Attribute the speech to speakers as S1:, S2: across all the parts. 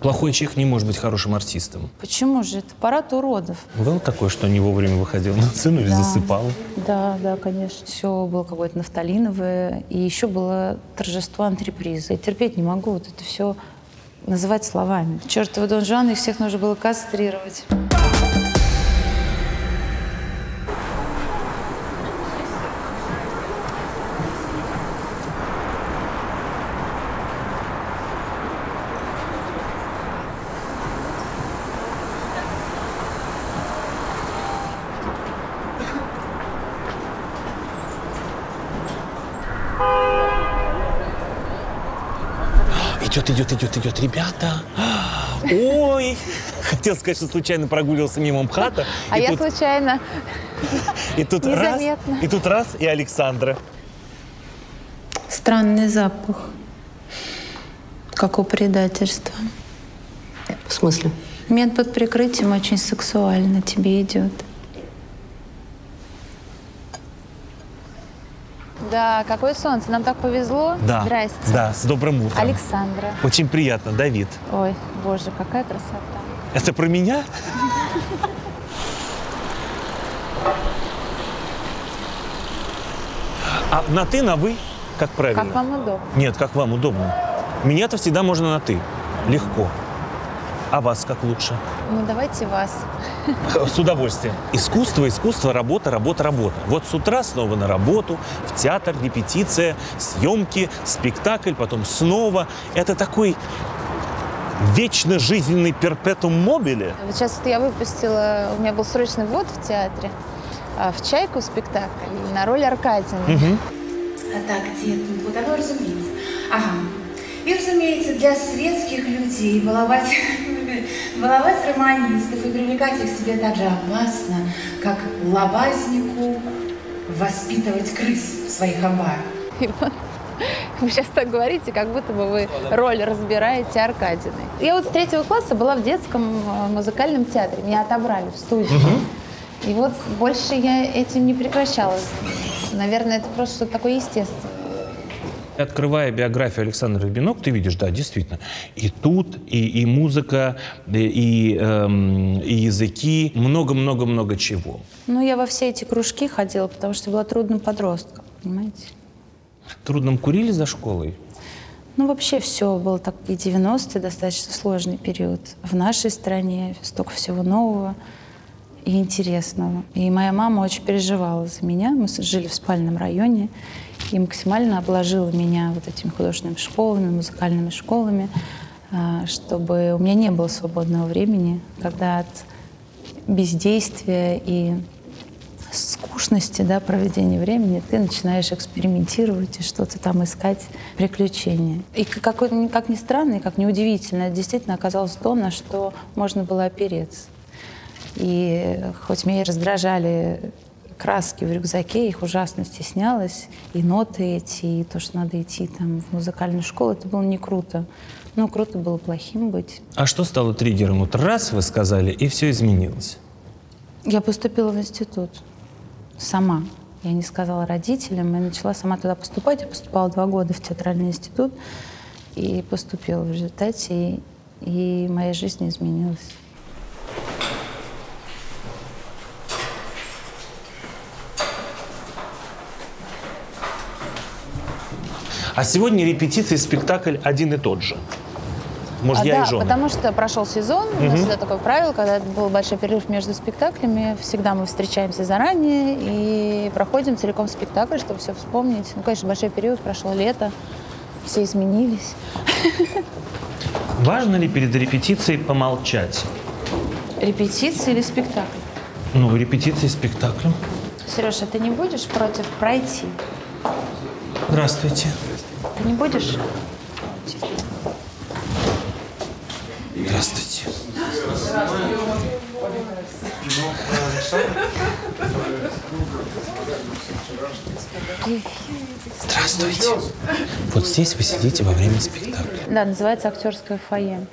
S1: Плохой человек не может быть хорошим артистом.
S2: Почему же? Это парад уродов.
S1: Было такое, что не вовремя выходил на сцену или
S2: Да.
S1: засыпал?
S2: Да, да, конечно. Все было какое-то нафталиновое. И еще было торжество антреприза. Я терпеть не могу вот это все называть словами. Чертова Дон Жуан, их всех нужно было кастрировать.
S1: Идет, идет, идет. Ребята. Ой. Хотел сказать, что случайно прогуливался мимо МХАТа.
S2: А я
S1: тут,
S2: случайно...
S1: и тут раз,
S2: незаметно.
S1: и тут раз, и Александра.
S2: Странный запах. Как у предательства.
S3: В смысле?
S2: Мент под прикрытием очень сексуально тебе идет. Да, какое солнце. Нам так повезло.
S1: Да.
S2: Здрасте.
S1: Да, с добрым утром.
S2: Александра.
S1: Очень приятно, Давид.
S2: Ой, боже, какая красота.
S1: Это про меня? А на ты, на вы? Как правильно?
S2: Как вам удобно.
S1: Нет, как вам удобно. Меня-то всегда можно на ты. Легко. А вас как лучше?
S2: Ну, давайте вас.
S1: С удовольствием. Искусство, искусство, работа, работа, работа. Вот с утра снова на работу, в театр, репетиция, съемки, спектакль, потом снова. Это такой вечно жизненный перпетум мобиле.
S2: Вот сейчас вот я выпустила, у меня был срочный ввод в театре, а, в «Чайку» спектакль на роль Аркадина.
S4: А так, где тут? Вот оно, разумеется. Ага. И, разумеется, для светских людей баловать, баловать романистов и привлекать их к себе так же опасно, как лобазнику воспитывать крыс в своих амбарах.
S2: И вот Вы сейчас так говорите, как будто бы вы роль разбираете Аркадиной. Я вот с третьего класса была в детском э, музыкальном театре. Меня отобрали в студию. И вот больше я этим не прекращала. Наверное, это просто что-то такое естественное.
S1: Открывая биографию Александра Рыбинок, ты видишь, да, действительно, и тут, и, и музыка, и, эм, и языки, много-много-много чего.
S2: Ну, я во все эти кружки ходила, потому что была трудным подростком, понимаете?
S1: Трудном курили за школой?
S2: Ну, вообще все было так. И 90-е достаточно сложный период. В нашей стране столько всего нового и интересного. И моя мама очень переживала за меня. Мы жили в спальном районе и максимально обложила меня вот этими художественными школами, музыкальными школами, а, чтобы у меня не было свободного времени, когда от бездействия и скучности, да, проведения времени, ты начинаешь экспериментировать и что-то там искать, приключения. И как, как ни странно, и как ни удивительно, это действительно оказалось то, на что можно было опереться. И хоть меня и раздражали краски в рюкзаке, я их ужасно стеснялась, и ноты эти, и то, что надо идти там в музыкальную школу, это было не круто. Ну, круто было плохим быть.
S1: А что стало триггером? Вот раз вы сказали, и все изменилось.
S2: Я поступила в институт сама. Я не сказала родителям, и начала сама туда поступать. Я поступала два года в театральный институт и поступила в результате, и, и моя жизнь изменилась.
S1: А сегодня репетиция и спектакль один и тот же. Может,
S2: А,
S1: я
S2: да,
S1: и жены.
S2: потому что прошел сезон, у нас всегда такое правило, когда был большой перерыв между спектаклями, всегда мы встречаемся заранее и проходим целиком спектакль, чтобы все вспомнить. Ну, конечно, большой период, прошло лето, все изменились.
S1: Важно ли перед репетицией помолчать?
S2: Репетиции или спектакль?
S1: Ну, репетиции спектаклем.
S2: Сереж, а ты не будешь против пройти?
S1: Здравствуйте.
S2: Ты не будешь?
S1: Здравствуйте. Здравствуйте. Вот здесь вы сидите во время спектакля.
S2: Да, называется актерское фойе.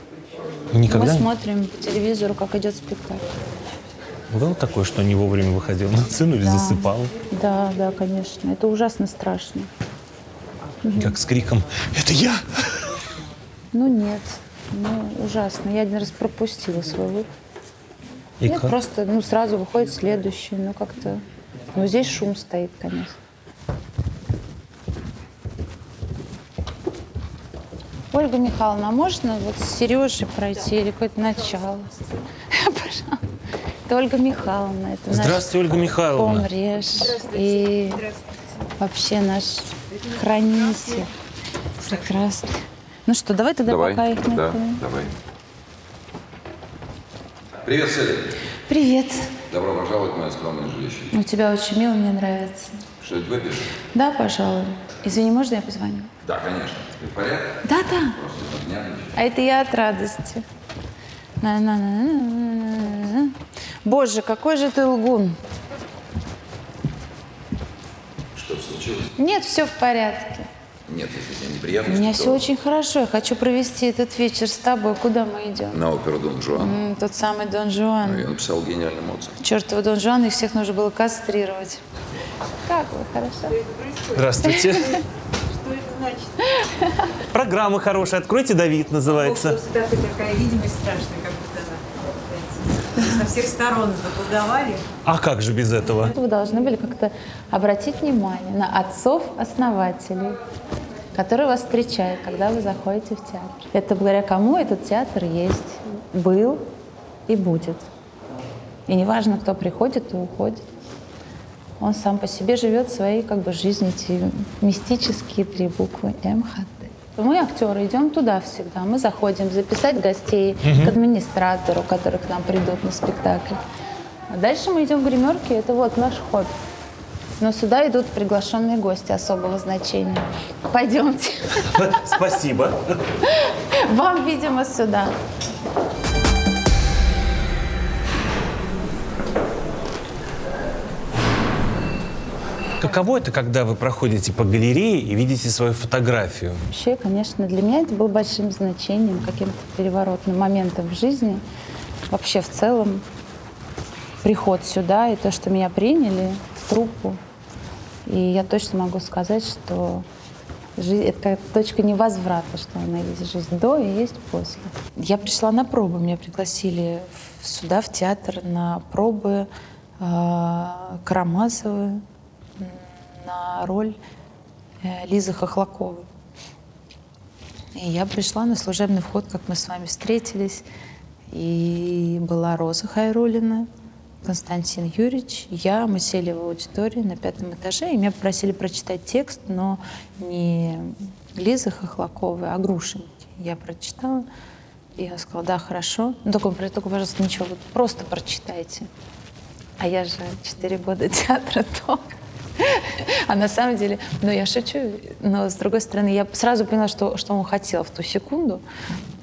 S1: Никогда
S2: Мы смотрим по телевизору, как идет спектакль.
S1: было такое, что не вовремя выходил на сцену или
S2: Да.
S1: засыпал,
S2: Да, да, конечно. Это ужасно страшно.
S1: Как с криком «Это я!»
S2: Ну нет. Ну, ужасно. Я один раз пропустила свой выход.
S1: И
S2: Нет,
S1: как?
S2: просто ну, сразу выходит следующий. Ну, как-то... Ну, здесь шум стоит, конечно. Ольга Михайловна, а можно вот с Сережей пройти или какое-то начало? Пожалуйста. Это Ольга Михайловна. Это наш
S1: Здравствуйте, Ольга Михайловна.
S2: помреж. И вообще наш хранитель. Прекрасно. Ну что, давай тогда
S5: Давай,
S2: пока их
S5: да,
S2: накроем.
S5: давай. Привет, Селя.
S2: Привет.
S5: Добро пожаловать в мое скромное жилище.
S2: У тебя очень мило, мне нравится.
S5: Что-нибудь выпьешь?
S2: Да, пожалуй. Извини, можно я позвоню?
S5: Да, конечно. Ты в порядке?
S2: Да, да.
S5: Просто.
S2: А это я от радости. На-на-на-на-на-на-на. Боже, какой же ты лгун.
S5: Что случилось?
S2: Нет, все в порядке.
S5: Нет, если тебе
S2: У
S5: неприятно,
S2: меня
S5: то
S2: все очень хорошо. Я хочу провести этот вечер с тобой. Куда мы идем?
S5: На оперу Дон Жуан.
S2: М, Тот самый Дон
S5: Ну,
S2: Жуан.
S5: Я написал гениальный Моцарт.
S2: Чертова Дон Жуан, их всех нужно было кастрировать. Как вы, хорошо?
S1: Здравствуйте.
S6: Что это значит?
S1: Программа хорошая. Откройте Давид называется.
S6: И такая видимость страшная, как. Со всех сторон заколдовали.
S1: А как же без этого?
S2: Вы должны были как-то обратить внимание на отцов-основателей, которые вас встречают, когда вы заходите в театр. Это благодаря кому этот театр есть, был и будет. И неважно, кто приходит и уходит. Он сам по себе живет своей как бы жизнью, эти мистические три буквы МХТ. Мы, актеры, идем туда всегда. Мы заходим записать гостей к администратору, которые к нам придут на спектакль. А дальше мы идем в гримерки, это вот наш ход. Но сюда идут приглашенные гости особого значения. Пойдемте.
S1: Спасибо.
S2: Вам, видимо, сюда.
S1: Каково это, когда вы проходите по галерее и видите свою фотографию?
S2: Вообще, конечно, для меня это было большим значением, каким-то переворотным моментом в жизни. Вообще, в целом, приход сюда и то, что меня приняли в труппу. И я точно могу сказать, что жизнь, это точка невозврата, что она есть жизнь до и есть после. Я пришла на пробы, меня пригласили сюда, в театр, на пробы э, Карамазовой м, на роль э, Лизы Хохлаковой. И я пришла на служебный вход, как мы с вами встретились. И была Роза Хайрулина, Константин Юрьевич, я, мы сели в аудитории на пятом этаже, и меня попросили прочитать текст, но не Лизы Хохлаковой, а Грушинки. Я прочитала, и я сказала, да, хорошо. Ну, только, только, пожалуйста, ничего, вот просто прочитайте. А я же 4 года театра только. А на самом деле, ну я шучу, но с другой стороны, я сразу поняла, что, что он хотел в ту секунду.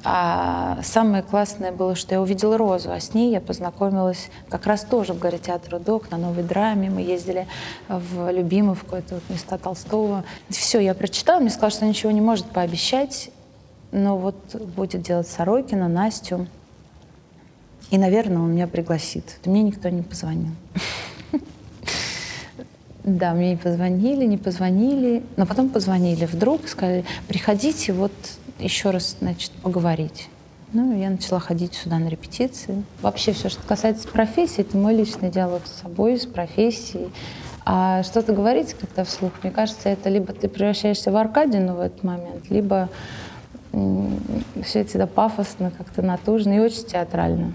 S2: А самое классное было, что я увидела Розу, а с ней я познакомилась как раз тоже в горе театра ДОК на новой драме. Мы ездили в Любимовку, это вот места Толстого. Все, я прочитала, мне сказала, что ничего не может пообещать, но вот будет делать Сорокина, Настю. И, наверное, он меня пригласит. Мне никто не позвонил. Да, мне не позвонили, не позвонили, но потом позвонили вдруг, сказали, приходите вот еще раз, значит, поговорить. Ну, я начала ходить сюда на репетиции. Вообще все, что касается профессии, это мой личный диалог с собой, с профессией. А что-то говорить как-то вслух, мне кажется, это либо ты превращаешься в Аркадину в этот момент, либо все это пафосно, как-то натужно и очень театрально,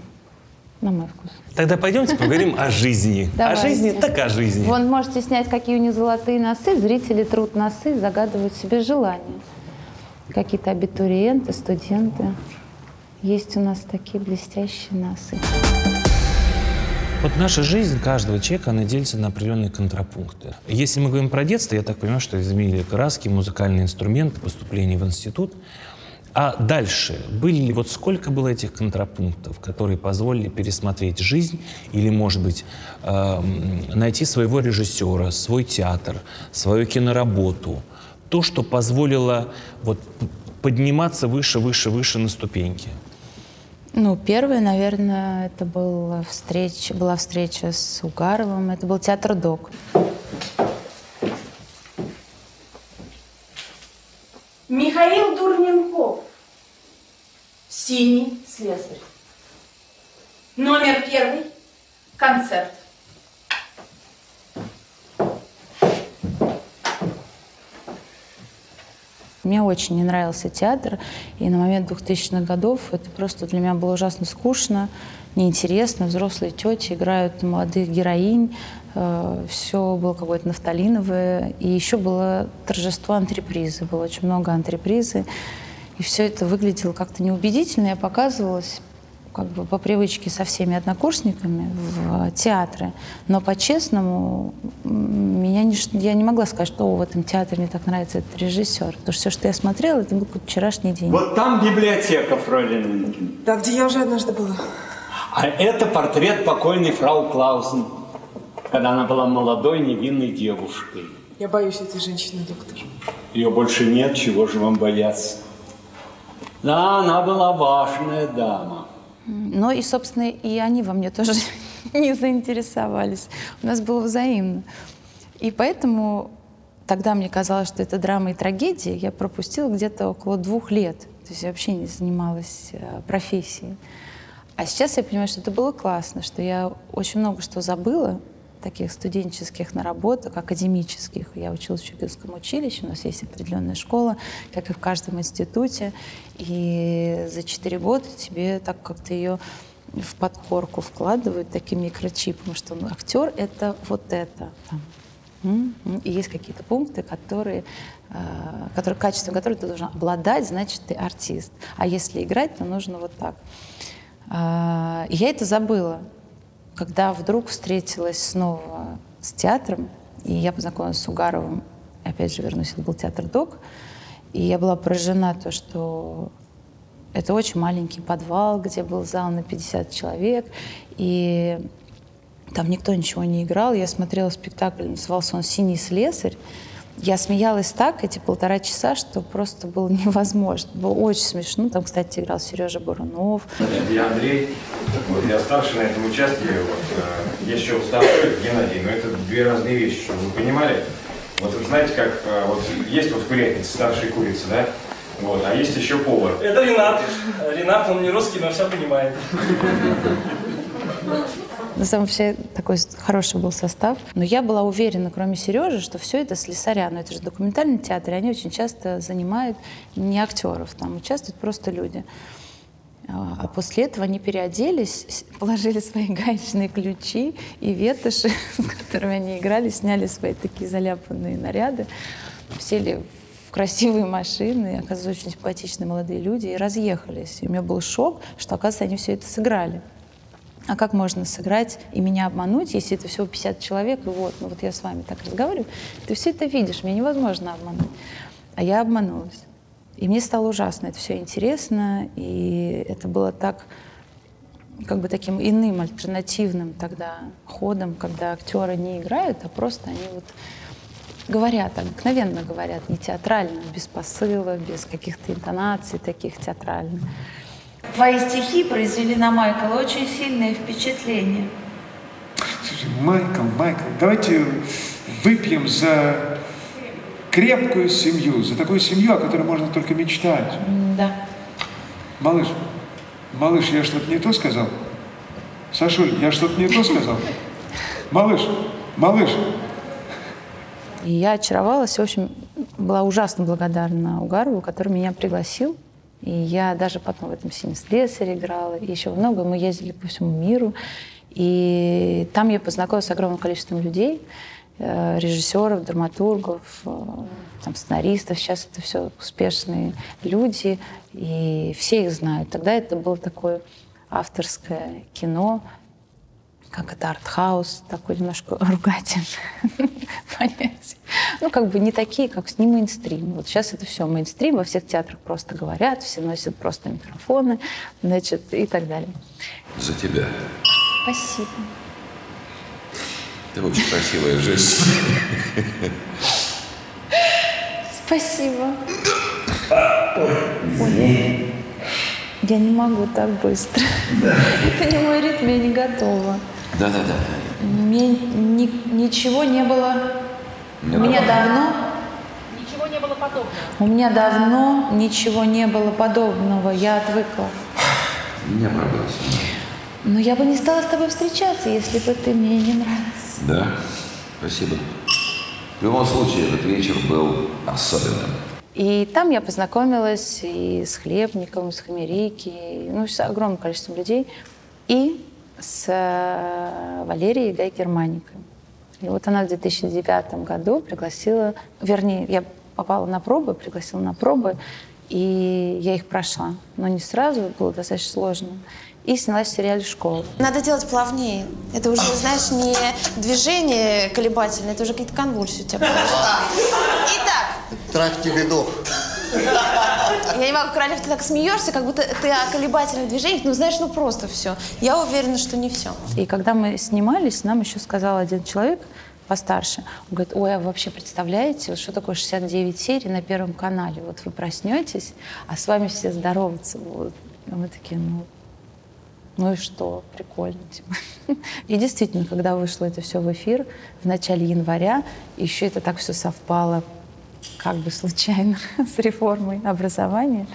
S2: на мой вкус.
S1: Тогда пойдемте поговорим о жизни. О жизни, так о жизни.
S2: Вон можете снять, какие у них золотые носы. Зрители трут носы, загадывают себе желания. Какие-то абитуриенты, студенты. Есть у нас такие блестящие носы.
S1: Вот наша жизнь каждого человека, она делится на определенные контрапункты. Если мы говорим про детство, я так понимаю, что изменили краски, музыкальные инструменты, поступление в институт. А дальше, были ли, вот сколько было этих контрапунктов, которые позволили пересмотреть жизнь или, может быть, эм, найти своего режиссера, свой театр, свою киноработу, то, что позволило вот подниматься выше, выше, выше на ступеньки?
S2: Ну, первое, наверное, это была встреча, была встреча с Угаровым. Это был театр ДОК.
S7: Михаил Дурненков.
S4: Синий слесарь. Номер первый. Концерт.
S2: Мне очень не нравился театр, и на момент 2000-х годов это просто для меня было ужасно скучно, неинтересно. Взрослые тети играют молодых героинь, э, все было какое-то нафталиновое. И еще было торжество антрепризы, было очень много антрепризы. И все это выглядело как-то неубедительно. Я показывалась как бы по привычке со всеми однокурсниками в театры. Но по-честному меня не, я не могла сказать, что в этом театре мне так нравится этот режиссер. Потому что все, что я смотрела, это был как вчерашний день.
S7: Вот там библиотека, фройлен.
S8: Да, где я уже однажды была.
S7: А это портрет покойной фрау Клаусен, когда она была молодой невинной девушкой.
S8: Я боюсь этой женщины, доктор.
S7: Ее больше нет, чего же вам бояться? Да, она была важная дама.
S2: Но и, собственно, и они во мне тоже не заинтересовались. У нас было взаимно. И поэтому тогда мне казалось, что это драма и трагедия. Я пропустила где-то около двух лет. То есть я вообще не занималась э, профессией. А сейчас я понимаю, что это было классно, что я очень много что забыла, таких студенческих наработок, академических. Я училась в Чугинском училище, у нас есть определенная школа, как и в каждом институте. И за четыре года тебе так как-то ее в подкорку вкладывают таким микрочипом, что ну, актер — это вот это. И есть какие-то пункты, которые, э, которые, качеством которых ты должен обладать, значит, ты артист. А если играть, то нужно вот так. А, я это забыла когда вдруг встретилась снова с театром, и я познакомилась с Угаровым, опять же вернусь, это был театр ДОК, и я была поражена то, что это очень маленький подвал, где был зал на 50 человек, и там никто ничего не играл. Я смотрела спектакль, назывался он «Синий слесарь», я смеялась так эти полтора часа, что просто было невозможно. Было очень смешно. Там, кстати, играл Сережа Бурунов.
S9: Я Андрей. Вот я старший на этом участке. Вот, э, есть еще старший Геннадий. Но это две разные вещи, чтобы вы понимали. Вот вы знаете, как э, вот есть вот курятница, старшие курицы, да? Вот, а есть еще повар.
S10: Это Ренат. Ренат, он не русский, но все понимает.
S2: На самом деле такой хороший был состав. Но я была уверена, кроме Сережи, что все это слесаря. Но это же документальный театр, и они очень часто занимают не актеров, там участвуют просто люди. А, а после этого они переоделись, положили свои гаечные ключи и ветоши, с которыми они играли, сняли свои такие заляпанные наряды, сели в красивые машины, оказывается, очень симпатичные молодые люди, и разъехались. И у меня был шок, что, оказывается, они все это сыграли. А как можно сыграть и меня обмануть, если это всего 50 человек, и вот, ну вот я с вами так разговариваю, ты все это видишь, мне невозможно обмануть. А я обманулась. И мне стало ужасно это все интересно, и это было так, как бы таким иным, альтернативным тогда ходом, когда актеры не играют, а просто они вот говорят, обыкновенно говорят, не театрально, без посыла, без каких-то интонаций таких театральных.
S4: Твои стихи произвели на Майкла очень сильное впечатление.
S11: Слушай, Майкл, Майкл, давайте выпьем за крепкую семью, за такую семью, о которой можно только мечтать.
S2: Да.
S11: Малыш, малыш, я что-то не то сказал? Сашуль, я что-то не то сказал? Малыш, малыш.
S2: И я очаровалась, в общем, была ужасно благодарна Угарову, который меня пригласил и я даже потом в этом «Синем слесаре» играла, и еще много. Мы ездили по всему миру. И там я познакомилась с огромным количеством людей, э, режиссеров, драматургов, э, там, сценаристов. Сейчас это все успешные люди, и все их знают. Тогда это было такое авторское кино, как это артхаус, такой немножко ругательное понятие. Ну, как бы не такие, как не мейнстрим. Вот сейчас это все мейнстрим, во всех театрах просто говорят, все носят просто микрофоны, значит, и так далее.
S5: За тебя.
S2: Спасибо.
S5: Ты очень красивая жесть.
S2: Спасибо. Ой, я не могу так быстро. Это не мой ритм, я не готова.
S5: Да, да, да.
S2: Мне ни, ничего не было. У меня давно.
S6: Ничего не было подобного.
S2: У меня давно ничего не было подобного. Я отвыкла.
S5: С ним.
S2: Но я бы не стала с тобой встречаться, если бы ты мне не нравился.
S5: Да? Спасибо. В любом случае, этот вечер был особенным.
S2: И там я познакомилась и с Хлебником, и с Хамерики, ну, с огромным количеством людей, и с э, Валерией Гай Германикой. И вот она в 2009 году пригласила, вернее, я попала на пробы, пригласила на пробы, и я их прошла. Но не сразу, было достаточно сложно. И снялась в сериале «Школа».
S12: Надо делать плавнее. Это уже, знаешь, не движение колебательное, это уже какие-то конвульсии у тебя. Итак,
S13: Трахте видов.
S12: Я не могу, Королев, ты так смеешься, как будто ты о колебательных движениях, ну знаешь, ну просто все. Я уверена, что не все.
S2: И когда мы снимались, нам еще сказал один человек постарше, он говорит, ой, а вы вообще представляете, что такое 69 серий на Первом канале? Вот вы проснетесь, а с вами все здороваться будут. И мы такие, ну, ну и что, прикольно. Типа. И действительно, когда вышло это все в эфир в начале января, еще это так все совпало как бы случайно с реформой образования.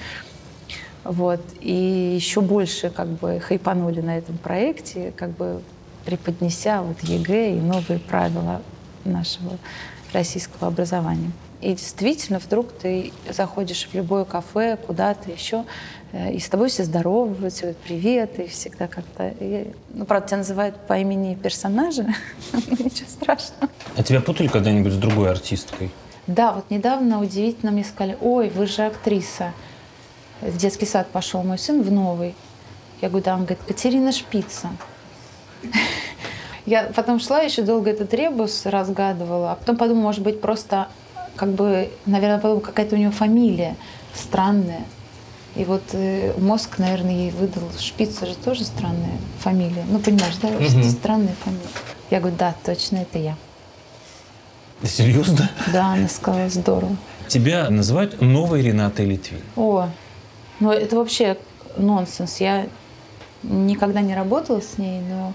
S2: Вот. И еще больше как бы хайпанули на этом проекте, как бы преподнеся вот ЕГЭ и новые правила нашего российского образования. И действительно, вдруг ты заходишь в любое кафе, куда-то еще, э, и с тобой все здороваются, привет, и всегда как-то... Ну, правда, тебя называют по имени персонажа, ничего страшного.
S1: А тебя путали когда-нибудь с другой артисткой?
S2: Да, вот недавно удивительно мне сказали, ой, вы же актриса. В детский сад пошел мой сын в новый. Я говорю, да, он говорит, Катерина Шпица. Я потом шла, еще долго этот ребус разгадывала, а потом подумала, может быть, просто, как бы, наверное, подумала, какая-то у него фамилия странная. И вот э, мозг, наверное, ей выдал. Шпица же тоже странная фамилия. Ну, понимаешь, да? Что странная фамилия. Я говорю, да, точно, это я.
S1: Серьезно?
S2: Да, она сказала, здорово.
S1: Тебя называют новой Ренатой Литвин.
S2: О, ну это вообще нонсенс. Я никогда не работала с ней, но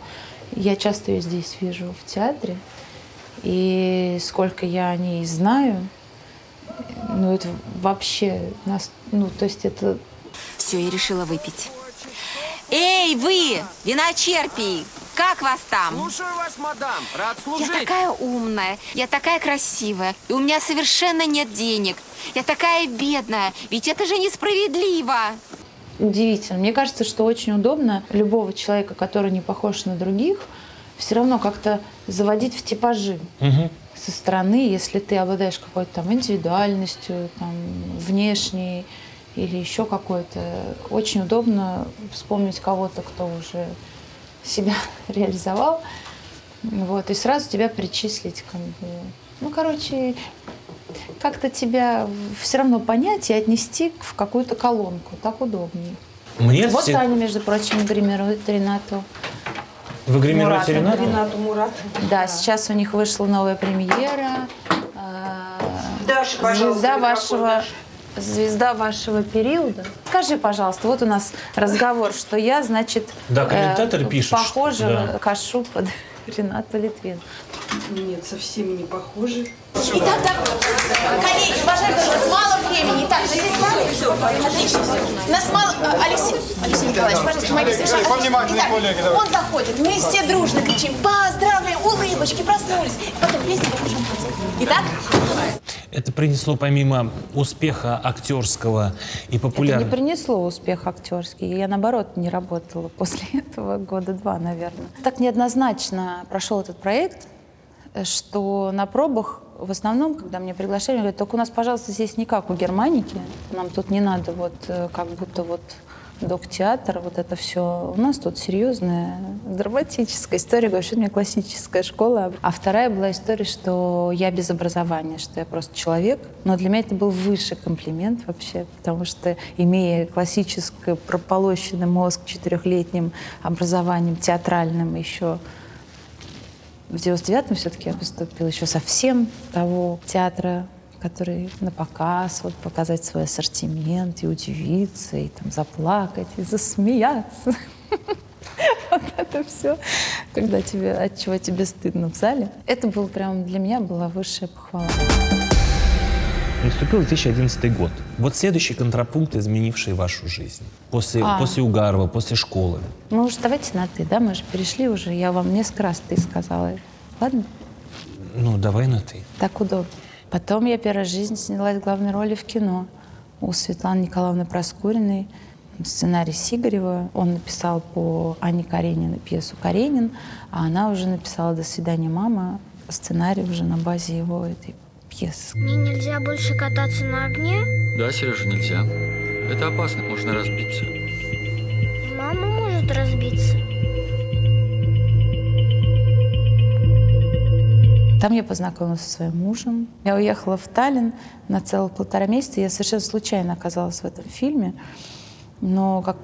S2: я часто ее здесь вижу в театре. И сколько я о ней знаю, ну это вообще нас, ну то есть это
S14: Все, я решила выпить. Эй, вы, виночерпий, как вас там?
S15: Слушаю вас, мадам. Рад
S14: Я
S15: служить.
S14: такая умная, я такая красивая, и у меня совершенно нет денег. Я такая бедная, ведь это же несправедливо.
S2: удивительно. Мне кажется, что очень удобно любого человека, который не похож на других, все равно как-то заводить в типажи. со стороны, если ты обладаешь какой-то там индивидуальностью, там, внешней или еще какой-то, очень удобно вспомнить кого-то, кто уже себя реализовал, вот, и сразу тебя причислить, бы, ну, короче, как-то тебя все равно понять и отнести в какую-то колонку, так удобнее.
S1: Мне
S2: вот
S1: все-
S2: Таня, между прочим, гримирует Ренату.
S1: Вы гримируете
S2: Мурата.
S1: Ренату?
S8: Мурат.
S2: Да, сейчас у них вышла новая премьера. а,
S8: Даша, пожалуйста,
S2: Звезда вашего звезда вашего периода. Скажи, пожалуйста, вот у нас разговор, что я, значит,
S1: Да, комментаторы пишут,
S2: похожа,
S1: что- да.
S2: кашу под Ренату Литвин.
S8: Нет, совсем не похоже.
S12: Итак, так, коллеги, уважаемые, у нас мало времени. Итак, записали? Все, отлично. У нас мало... а, Алексей, Алексей Николаевич, пожалуйста, помогите. Итак,
S16: коллеги.
S12: Он заходит, мы все дружно кричим, поздравляем, улыбочки, проснулись. И потом песня «Какой шампанское». Итак,
S1: Это принесло помимо успеха актерского и
S2: Это не
S1: популярного...
S2: принесло успех актерский. Я, наоборот, не работала после этого года два, наверное. Так неоднозначно прошел этот проект, э, что на пробах в основном, когда меня приглашали, говорят, только у нас, пожалуйста, здесь не как у Германики. Нам тут не надо вот э, как будто вот док-театр, вот это все. У нас тут серьезная драматическая история. Что у меня классическая школа. А вторая была история, что я без образования, что я просто человек. Но для меня это был высший комплимент вообще, потому что, имея классический прополощенный мозг четырехлетним образованием театральным еще в 99-м все-таки я поступила еще совсем того театра, который на показ, вот показать свой ассортимент и удивиться, и там заплакать, и засмеяться. Вот это все, когда тебе, от чего тебе стыдно в зале. Это был прям для меня была высшая похвала.
S1: Наступил 2011 год. Вот следующий контрапункт, изменивший вашу жизнь. После,
S2: А.
S1: после Угарова, после школы.
S2: Мы уже давайте на «ты», да? Мы же перешли уже. Я вам несколько раз «ты» сказала. Ладно?
S1: Ну, давай на «ты».
S2: Так удобно. Потом я первая жизнь снялась в главной роли в кино у Светланы Николаевны Проскуриной. Сценарий Сигарева. Он написал по Ане Каренина пьесу «Каренин», а она уже написала «До свидания, мама». Сценарий уже на базе его этой пьесы.
S13: Мне нельзя больше кататься на огне?
S15: Да, Сережа, нельзя. Это опасно, можно разбиться.
S13: И мама может разбиться.
S2: Там я познакомилась со своим мужем. Я уехала в Таллин на целых полтора месяца. Я совершенно случайно оказалась в этом фильме. Но как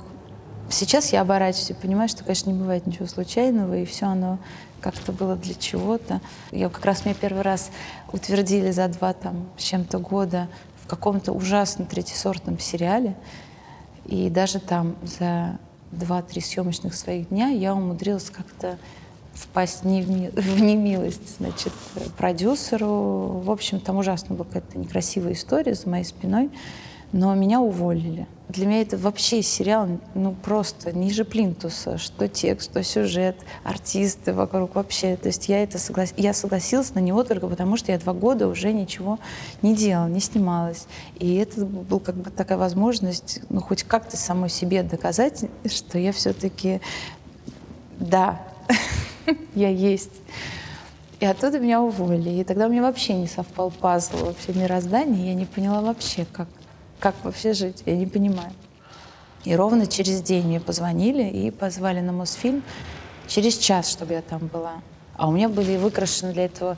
S2: сейчас я оборачиваюсь и понимаю, что, конечно, не бывает ничего случайного, и все оно как-то было для чего-то. Я как раз меня первый раз утвердили за два там с чем-то года в каком-то ужасно третьесортном сериале. И даже там за два-три съемочных своих дня я умудрилась как-то впасть не в, ми- в немилость, значит, продюсеру. В общем, там ужасно была какая-то некрасивая история за моей спиной, но меня уволили. Для меня это вообще сериал, ну, просто ниже плинтуса, что текст, что сюжет, артисты вокруг вообще. То есть я это соглас... я согласилась на него только потому, что я два года уже ничего не делала, не снималась. И это был как бы такая возможность, ну, хоть как-то самой себе доказать, что я все-таки, да, я есть. И оттуда меня уволили. И тогда у меня вообще не совпал пазл вообще мироздания. Я не поняла вообще, как, как вообще жить. Я не понимаю. И ровно через день мне позвонили и позвали на Мосфильм через час, чтобы я там была. А у меня были выкрашены для этого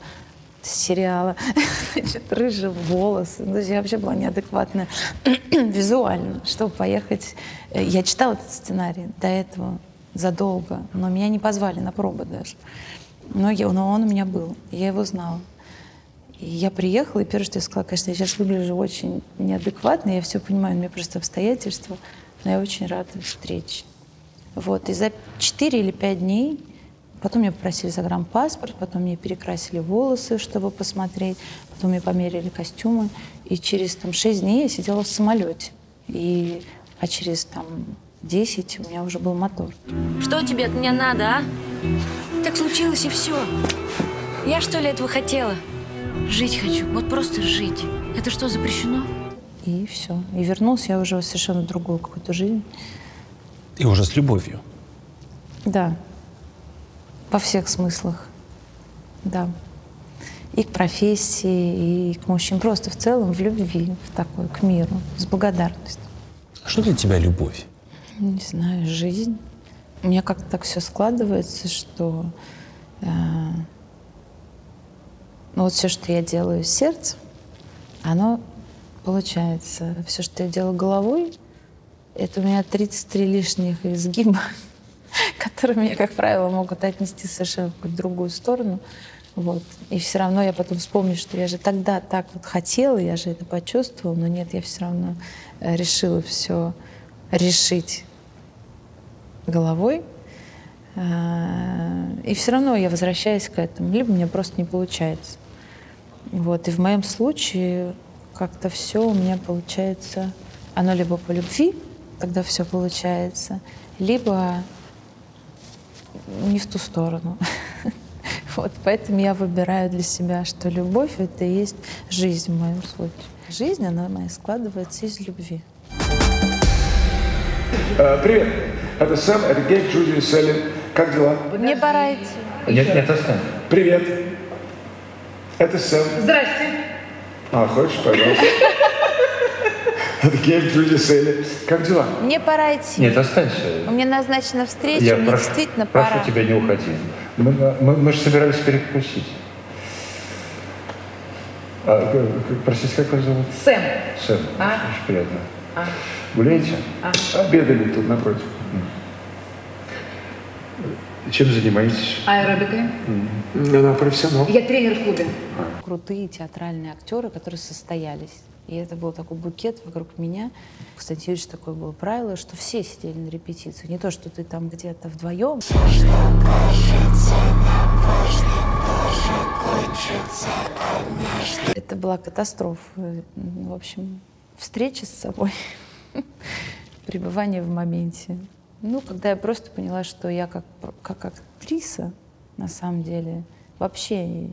S2: сериала значит, рыжие волосы. Ну, то есть я вообще была неадекватная визуально, чтобы поехать. Э, Я читала этот сценарий до этого задолго, но меня не позвали на пробы даже. Но, я, но он у меня был, я его знала. И я приехала, и первое, что я сказала, конечно, я сейчас выгляжу очень неадекватно, я все понимаю, у меня просто обстоятельства, но я очень рада встрече. Вот, и за 4 или 5 дней, потом меня попросили загранпаспорт, потом мне перекрасили волосы, чтобы посмотреть, потом мне померили костюмы, и через там 6 дней я сидела в самолете. И, а через там 10 у меня уже был мотор.
S16: Что тебе от меня надо, а? Так случилось и все. Я что ли этого хотела? Жить хочу, вот просто жить. Это что, запрещено?
S2: И все. И вернулся я уже в совершенно другую какую-то жизнь.
S1: И уже с любовью.
S2: Да. Во всех смыслах. Да. И к профессии, и к мужчине. Просто в целом в любви, в такой, к миру, с благодарностью.
S1: Что для тебя любовь?
S2: Не знаю, жизнь. У меня как-то так все складывается, что э, ну вот все, что я делаю сердцем, оно получается. Все, что я делаю головой, это у меня 33 лишних изгиба, которые меня, как правило, могут отнести совершенно в другую сторону. Вот. И все равно я потом вспомню, что я же тогда так вот хотела, я же это почувствовала, но нет, я все равно э, решила все решить головой. А, И все равно я возвращаюсь к этому. Либо мне просто не получается. Вот. И в моем случае как-то все у меня получается, оно либо по любви, тогда все получается, либо не в ту сторону. Вот, поэтому я выбираю для себя, что любовь — это и есть жизнь в моем случае. Жизнь, она моя складывается из любви.
S11: Э, Привет, это Сэм, это Гейб, Джулия, Селли. Как дела?
S2: Мне пора идти.
S11: Нет, нет, оставь. Привет. Это Сэм.
S17: Здрасте.
S11: А, хочешь, пожалуйста. Это Гейб, Джулия, Селли. Как дела?
S2: Мне пора идти.
S11: Нет, останься.
S2: У меня назначена встреча,
S11: Я
S2: мне
S11: прошу-
S2: действительно
S11: Прошу
S2: пора.
S11: тебя, не уходи. Мы, мы, мы же собирались перекусить. А, простите, как вас зовут?
S17: Сэм.
S11: Сэм.
S17: А?
S11: Очень приятно.
S17: А.
S11: Гуляете?
S17: А.
S11: Обедали тут напротив. Чем занимаетесь?
S17: Аэробикой.
S11: Она профессионал.
S17: Я тренер в клубе.
S2: Крутые театральные актеры, которые состоялись. И это был такой букет вокруг меня. У Константина Юрьевича такое было правило, что все сидели на репетиции. Не то, что ты там где-то вдвоем. Это была катастрофа. В общем, встреча с собой, пребывание в моменте. Ну, когда я просто поняла, что я как, как актриса, на самом деле, вообще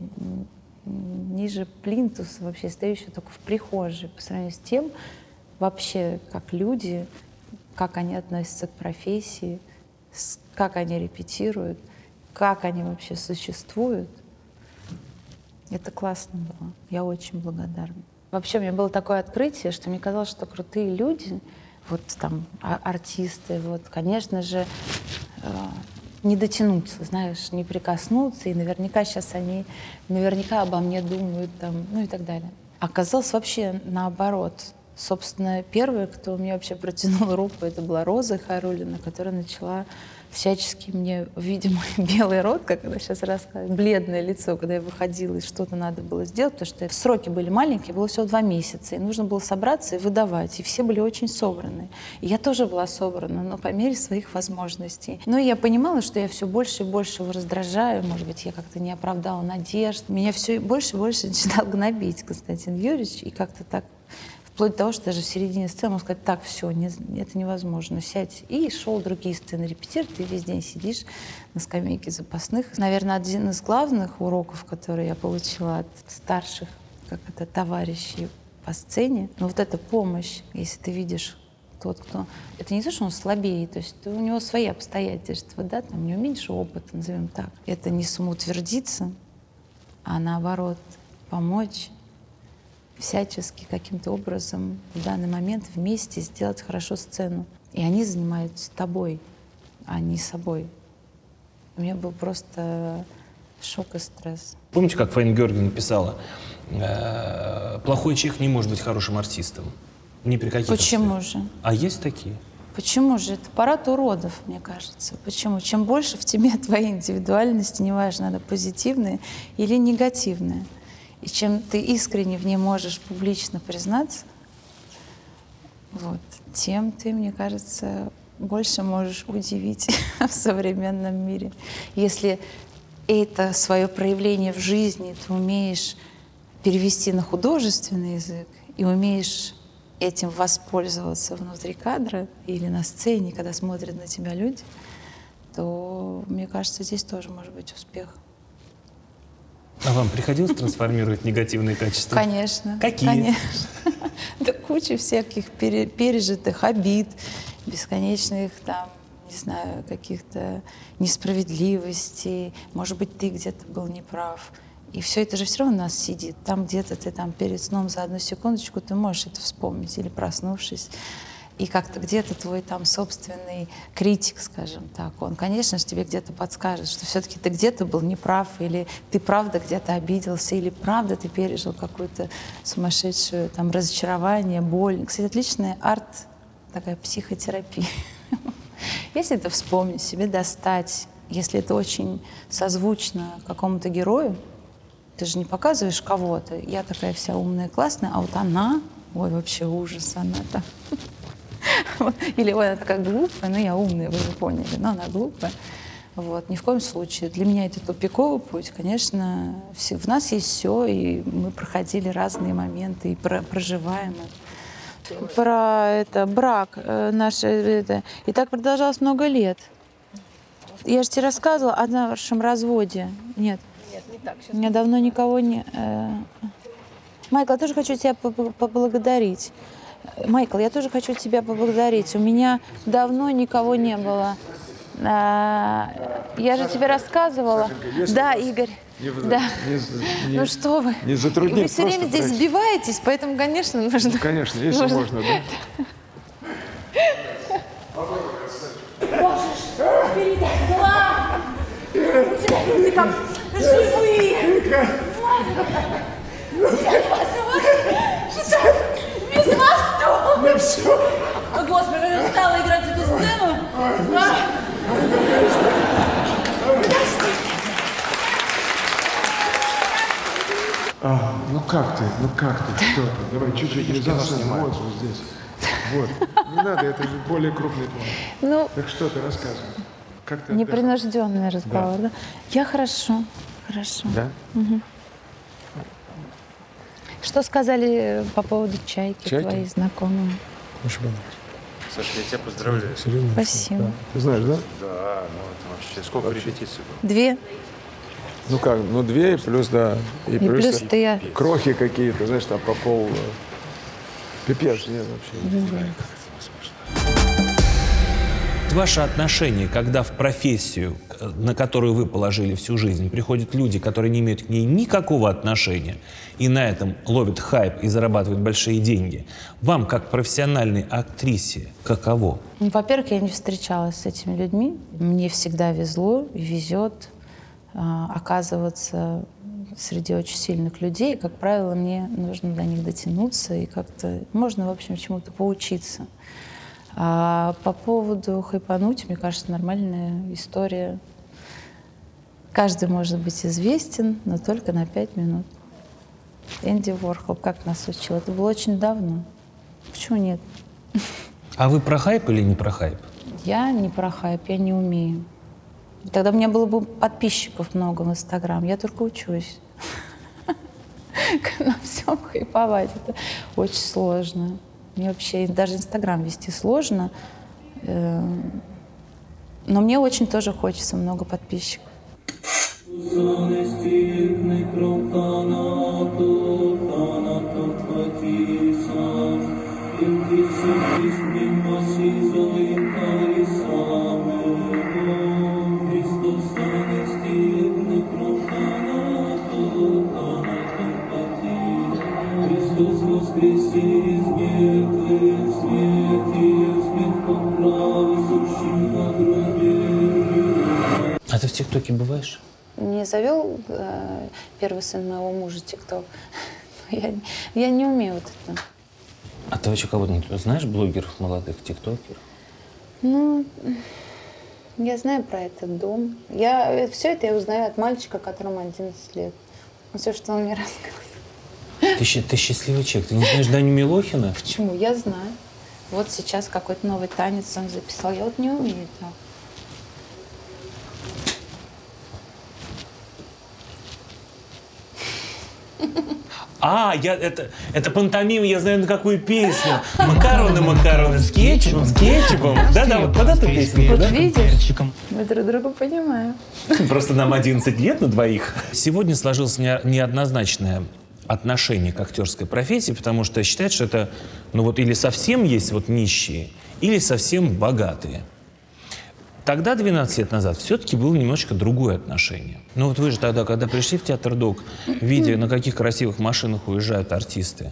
S2: ниже плинтуса, вообще стоящая только в прихожей по сравнению с тем, вообще как люди, как они относятся к профессии, как они репетируют, как они вообще существуют. Это классно было. Я очень благодарна. Вообще, у меня было такое открытие, что мне казалось, что крутые люди, вот там а- артисты, вот, конечно же, э, не дотянуться, знаешь, не прикоснуться, и наверняка сейчас они, наверняка обо мне думают, там, ну и так далее. Оказалось вообще наоборот. Собственно, первая, кто мне вообще протянул руку, это была Роза Харулина, которая начала всячески мне, видимо, белый рот, как она сейчас рассказывает, бледное лицо, когда я выходила, и что-то надо было сделать, потому что сроки были маленькие, было всего два месяца, и нужно было собраться и выдавать, и все были очень собраны. И я тоже была собрана, но по мере своих возможностей. Но я понимала, что я все больше и больше его раздражаю, может быть, я как-то не оправдала надежд. Меня все больше и больше начинал гнобить Константин Юрьевич, и как-то так Вплоть до того, что даже в середине сцены он сказать, так, все, не, это невозможно, сядь. И шел другие сцены репетировать, ты весь день сидишь на скамейке запасных. Наверное, один из главных уроков, которые я получила от старших, как это, товарищей по сцене, ну вот эта помощь, если ты видишь тот, кто... Это не то, что он слабее, то есть у него свои обстоятельства, да, там у него меньше опыта, назовем так. Это не самоутвердиться, а наоборот помочь всячески каким-то образом в данный момент вместе сделать хорошо сцену. И они занимаются тобой, а не собой. У меня был просто шок и стресс.
S1: Помните, как Файн Георгиевна написала, «Э, плохой человек не может быть хорошим артистом. Ни при каких
S2: Почему
S1: обстоятельствах».
S2: же?
S1: А есть такие?
S2: Почему же? Это парад уродов, мне кажется. Почему? Чем больше в тебе твоей индивидуальности, неважно, она позитивная или негативная, и чем ты искренне в ней можешь публично признаться, вот, тем ты, мне кажется, больше можешь удивить в современном мире. Если это свое проявление в жизни ты умеешь перевести на художественный язык и умеешь этим воспользоваться внутри кадра или на сцене, когда смотрят на тебя люди, то, мне кажется, здесь тоже может быть успех.
S1: А вам приходилось трансформировать негативные качества?
S2: Конечно.
S1: Какие?
S2: Конечно. Да куча всяких пере- пережитых обид, бесконечных там, не знаю, каких-то несправедливостей. Может быть, ты где-то был неправ. И все это же все равно у нас сидит. Там где-то ты там перед сном за одну секундочку ты можешь это вспомнить или проснувшись. И как-то где-то твой там собственный критик, скажем так, он, конечно же, тебе где-то подскажет, что все-таки ты где-то был неправ, или ты правда где-то обиделся, или правда ты пережил какую-то сумасшедшую там разочарование, боль. Кстати, отличная арт, такая психотерапия. Если это вспомнить, себе достать, если это очень созвучно какому-то герою, ты же не показываешь кого-то. Я такая вся умная, классная, а вот она, ой, вообще ужас, она Или ой, она такая глупая, ну я умная, вы же поняли, но она глупая. Вот, ни в коем случае. Для меня это тупиковый путь. Конечно, все, в нас есть все, и мы проходили разные моменты, и про, проживаем это. Про это брак э, наш, э, это, и так продолжалось много лет. Я же тебе рассказывала о нашем разводе. Нет.
S8: Нет, не так.
S2: У меня давно никого не... э, Майкл, я тоже хочу тебя побл- поблагодарить. Майкл, я тоже хочу тебя поблагодарить. У меня давно никого не было. А, Я же тебе рассказывала.
S11: если
S2: Да, Игорь.
S11: не
S2: Да.
S11: не- не-
S2: Ну что вы?
S11: не затруднит,
S2: Вы все время здесь
S11: пройти.
S2: сбиваетесь, поэтому, конечно, нужно...
S11: Ну, конечно, если
S2: нужно-
S11: можно, да.
S12: Можешь передать глав. У тебя люди как живые. Я не вас Что без
S11: Ну все.
S12: О, Господи, я устала играть эту сцену. А?
S11: А, ну как ты, ну как ты, кто ты? Давай чуть-чуть мизансцену, вот, вот здесь. Вот. Не надо, это более крупный план.
S2: Ну,
S11: Так что ты рассказывай? Как ты отдыхала?
S2: непринужденный разговор, да? Я хорошо, хорошо.
S11: Да?
S2: Мгм. Что сказали по поводу чайки,
S17: Чайки?
S2: твои знакомые?
S17: Очень понравилось.
S18: Саша, я тебя поздравляю.
S17: Серьезно?
S2: Спасибо.
S17: Ты знаешь, да?
S18: Да, ну это вообще. Сколько репетиций было?
S2: Две.
S17: Ну как, ну две и плюс, да.
S2: И плюс ты.
S17: Крохи какие-то, знаешь, там по пол. э, Пипец, нет вообще.
S1: Ваше отношение, когда в профессию, э, на которую вы положили всю жизнь, приходят люди, которые не имеют к ней никакого отношения, и на этом ловят хайп и зарабатывают большие деньги, вам, как профессиональной актрисе, каково?
S2: Ну, Во-первых, я не встречалась с этими людьми. Мне всегда везло и везет а, оказываться среди очень сильных людей. Как правило, мне нужно до них дотянуться и как-то можно, в общем, чему-то поучиться. А по поводу хайпануть, мне кажется, нормальная история. Каждый может быть известен, но только на пять минут. Энди Ворхол как нас учил? Это было очень давно. Почему нет?
S1: А вы про хайп или не про хайп?
S2: Я не про хайп, я не умею. Тогда у меня было бы подписчиков много в Инстаграм. Я только учусь. На всем хайповать. Это очень сложно. Мне вообще даже Инстаграм вести сложно. Эм, Но мне очень тоже хочется много подписчиков.
S19: Христос воскресе из
S1: А ты в ТикТоке бываешь?
S2: Не завел э, первый сын моего мужа ТикТок. Я, я не умею вот это.
S1: А ты вообще кого-нибудь знаешь, блогеров молодых, тиктокеров?
S2: Ну, я знаю про этот дом. Я все это я узнаю от мальчика, которому 11 лет. Все, что он мне рассказывает.
S1: Ты, ты счастливый человек. Ты не знаешь Даню Милохина?
S2: Почему? Я знаю. Вот сейчас какой-то новый танец он записал. Я вот не умею так.
S1: А, я, это, это пантомима, я знаю на какую песню. Макароны, макароны с кетчупом, с кетчупом. Да-да, вот под эту песню.
S2: Вот
S1: да?
S2: видишь, мы друг друга понимаем.
S1: Просто нам 11 лет на двоих. Сегодня сложилось не- неоднозначное отношение к актерской профессии, потому что считают, что это, ну вот или совсем есть вот нищие, или совсем богатые. Тогда, 12 лет назад, все-таки было немножечко другое отношение. Ну вот вы же тогда, когда пришли в театр ДОК, видя, на каких красивых машинах уезжают артисты,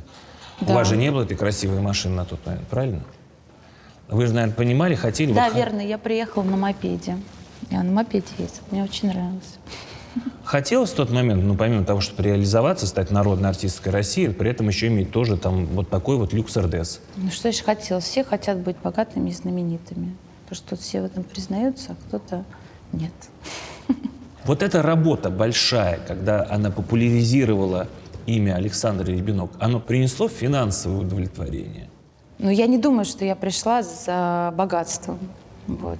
S1: у
S2: Да.
S1: вас же не было этой красивой машины на тот момент, правильно? Вы же, наверное, понимали, хотели...
S2: Да,
S1: вот,
S2: верно, я приехала на мопеде. Я на мопеде ездила, мне очень нравилось.
S1: Хотелось в тот момент, ну, помимо того, чтобы реализоваться, стать народной артисткой России, при этом еще иметь тоже там вот такой вот люкс РДС.
S2: Ну что же хотелось? Все хотят быть богатыми и знаменитыми. Потому что все в этом признаются, а кто-то нет.
S1: Вот эта работа большая, когда она популяризировала имя Александра Ребенок, оно принесло финансовое удовлетворение.
S2: Но я не думаю, что я пришла за богатством. Вот.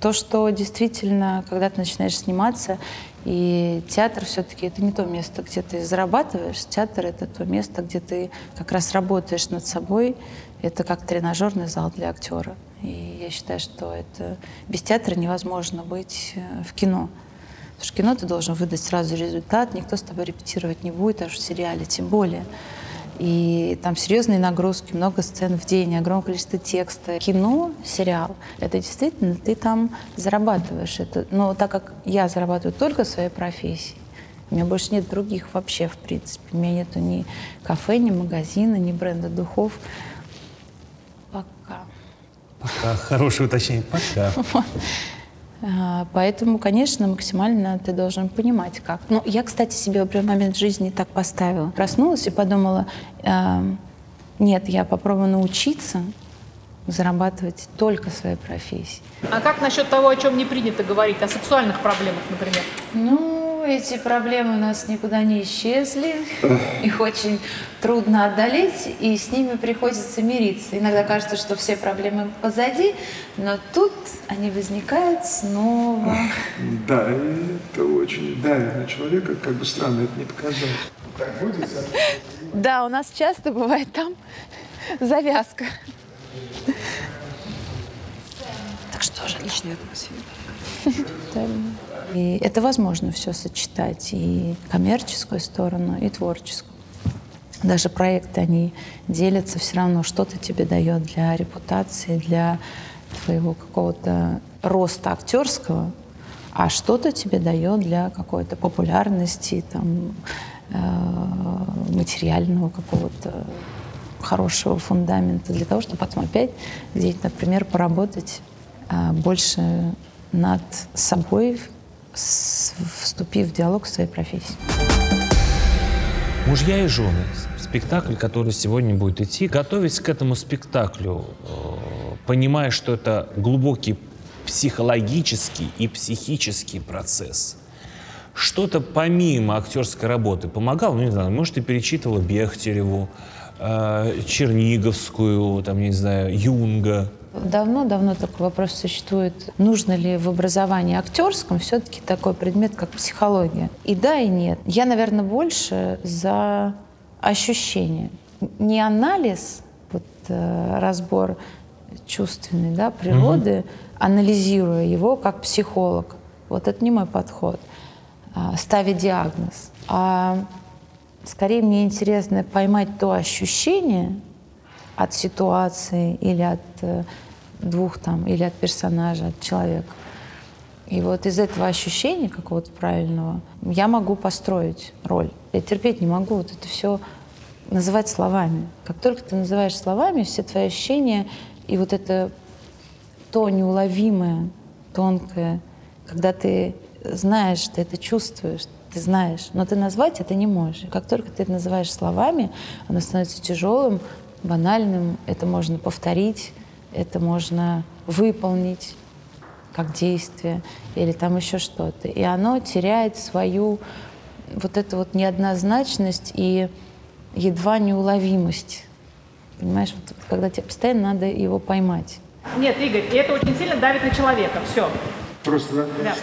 S2: То, что действительно, когда ты начинаешь сниматься, и театр все-таки это не то место, где ты зарабатываешь. Театр это то место, где ты как раз работаешь над собой. Это как тренажерный зал для актера. И я считаю, что это без театра невозможно быть э, в кино. Потому что кино ты должен выдать сразу результат, никто с тобой репетировать не будет, аж в сериале тем более. И там серьезные нагрузки, много сцен в день, огромное количество текста. Кино, сериал, это действительно ты там зарабатываешь. Это, но так как я зарабатываю только в своей профессии, у меня больше нет других вообще, в принципе. У меня нету ни кафе, ни магазина, ни бренда духов. Пока.
S1: Пока. Хорошее уточнение. Пока.
S2: А, Поэтому, конечно, максимально ты должен понимать, как. Ну, я, кстати, себе в определенный момент в жизни так поставила. Проснулась и подумала, эм, нет, я попробую научиться зарабатывать только своей профессией.
S20: А как насчет того, о чем не принято говорить, о сексуальных проблемах, например?
S2: Ну, эти проблемы у нас никуда не исчезли. Их очень трудно отдалить, и с ними приходится мириться. Иногда кажется, что все проблемы позади, но тут они возникают снова.
S11: Да, и это очень давит на человека, как бы странно это не показалось. Так будет?
S2: Да, у нас часто бывает там завязка. Так что же?
S8: Отличная атмосфера.
S2: И это возможно все сочетать, и коммерческую сторону, и творческую. Даже проекты, они делятся все равно, что-то тебе дает для репутации, для твоего какого-то роста актерского, а что-то тебе дает для какой-то популярности, там, э, материального какого-то хорошего фундамента, для того, чтобы потом опять например, поработать а, больше над собой, вступив в диалог с своей профессией.
S1: Мужья и жены. Спектакль, который сегодня будет идти. Готовясь к этому спектаклю, э, понимая, что это глубокий психологический и психический процесс, что-то помимо актерской работы помогал, ну, не знаю, может, ты перечитывала Бехтереву, э, Черниговскую, там, не знаю, Юнга.
S2: Давно-давно такой вопрос существует. Нужно ли в образовании актерском все-таки такой предмет, как психология? И да, и нет. Я, наверное, больше за ощущение. Не анализ, вот, э, разбор чувственной да, природы, анализируя его как психолог. Вот это не мой подход. А, ставить диагноз. А скорее мне интересно поймать то ощущение, от ситуации или от э, двух там, или от персонажа, от человека. И вот из этого ощущения какого-то правильного я могу построить роль. Я терпеть не могу вот это все называть словами. Как только ты называешь словами, все твои ощущения и вот это то неуловимое, тонкое, когда ты знаешь, ты это чувствуешь, ты знаешь, но ты назвать это не можешь. Как только ты это называешь словами, оно становится тяжелым, банальным, это можно повторить, это можно выполнить как действие или там еще что-то. И оно теряет свою вот эту вот неоднозначность и едва неуловимость. Понимаешь, вот когда тебе постоянно надо его поймать.
S20: Нет, Игорь, и это очень сильно давит на человека. Все.
S11: Просто, да?
S20: Да.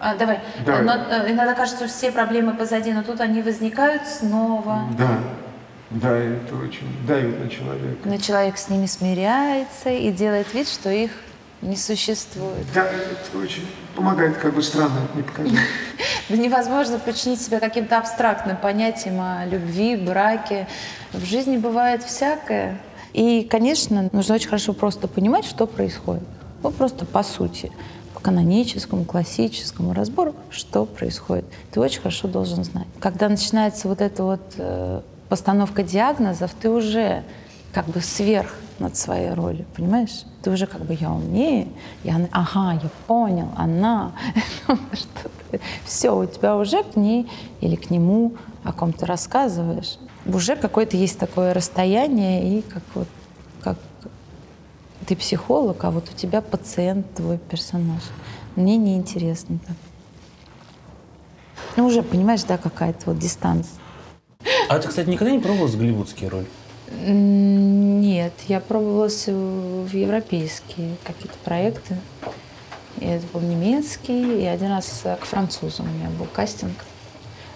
S2: А, давай.
S11: Давай.
S2: Но, э, иногда кажется, что все проблемы позади, но тут они возникают снова.
S11: Да. Да, это очень давит на человека.
S2: Но человек с ними смиряется и делает вид, что их не существует.
S11: Да, это очень помогает, как бы странно это не показать.
S2: Да невозможно подчинить себя каким-то абстрактным понятиям о любви, браке. В жизни бывает всякое. И, конечно, нужно очень хорошо просто понимать, что происходит. Ну, просто по сути, по каноническому, классическому разбору, что происходит. Ты очень хорошо должен знать. Когда начинается вот эта вот э, постановка диагнозов, ты уже как бы сверх над своей ролью, понимаешь? Ты уже как бы я умнее, я, ага, я понял, она, все, у тебя уже к ней или к нему о ком-то рассказываешь. Уже какое-то есть такое расстояние, и как вот, как ты психолог, а вот у тебя пациент, твой персонаж. Мне неинтересно так. Ну, уже, понимаешь, да, какая-то вот дистанция.
S1: А ты, кстати, никогда не пробовала с голливудские роли?
S2: Нет, я пробовала в европейские какие-то проекты. И это был немецкий, и один раз э, к французам у меня был кастинг.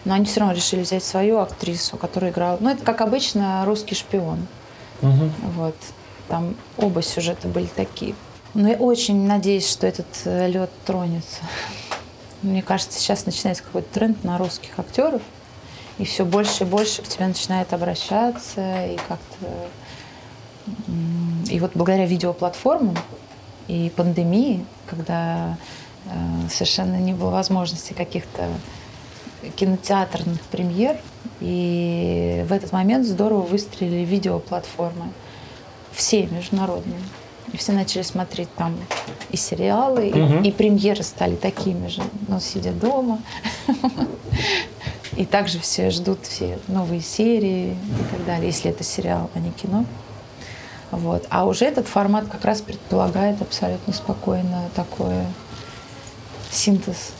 S2: Но они все равно решили взять свою актрису, которая играла. Ну, это, как обычно, русский шпион. Вот. Там оба сюжета были такие. Но я очень надеюсь, что этот э, лед тронется. Мне кажется, сейчас начинается какой-то тренд на русских актеров. И все больше и больше к тебе начинает обращаться. И как-то... И вот благодаря видеоплатформам и пандемии, когда э, совершенно не было возможности каких-то кинотеатрных премьер, и в этот момент здорово выстрелили видеоплатформы. Все международные. И все начали смотреть там и сериалы, и-
S1: Мгм.
S2: и, премьеры стали такими же, но сидя дома. И также все ждут все новые серии и так далее, если это сериал, а не кино. Вот. А уже этот формат как раз предполагает абсолютно спокойно такой синтез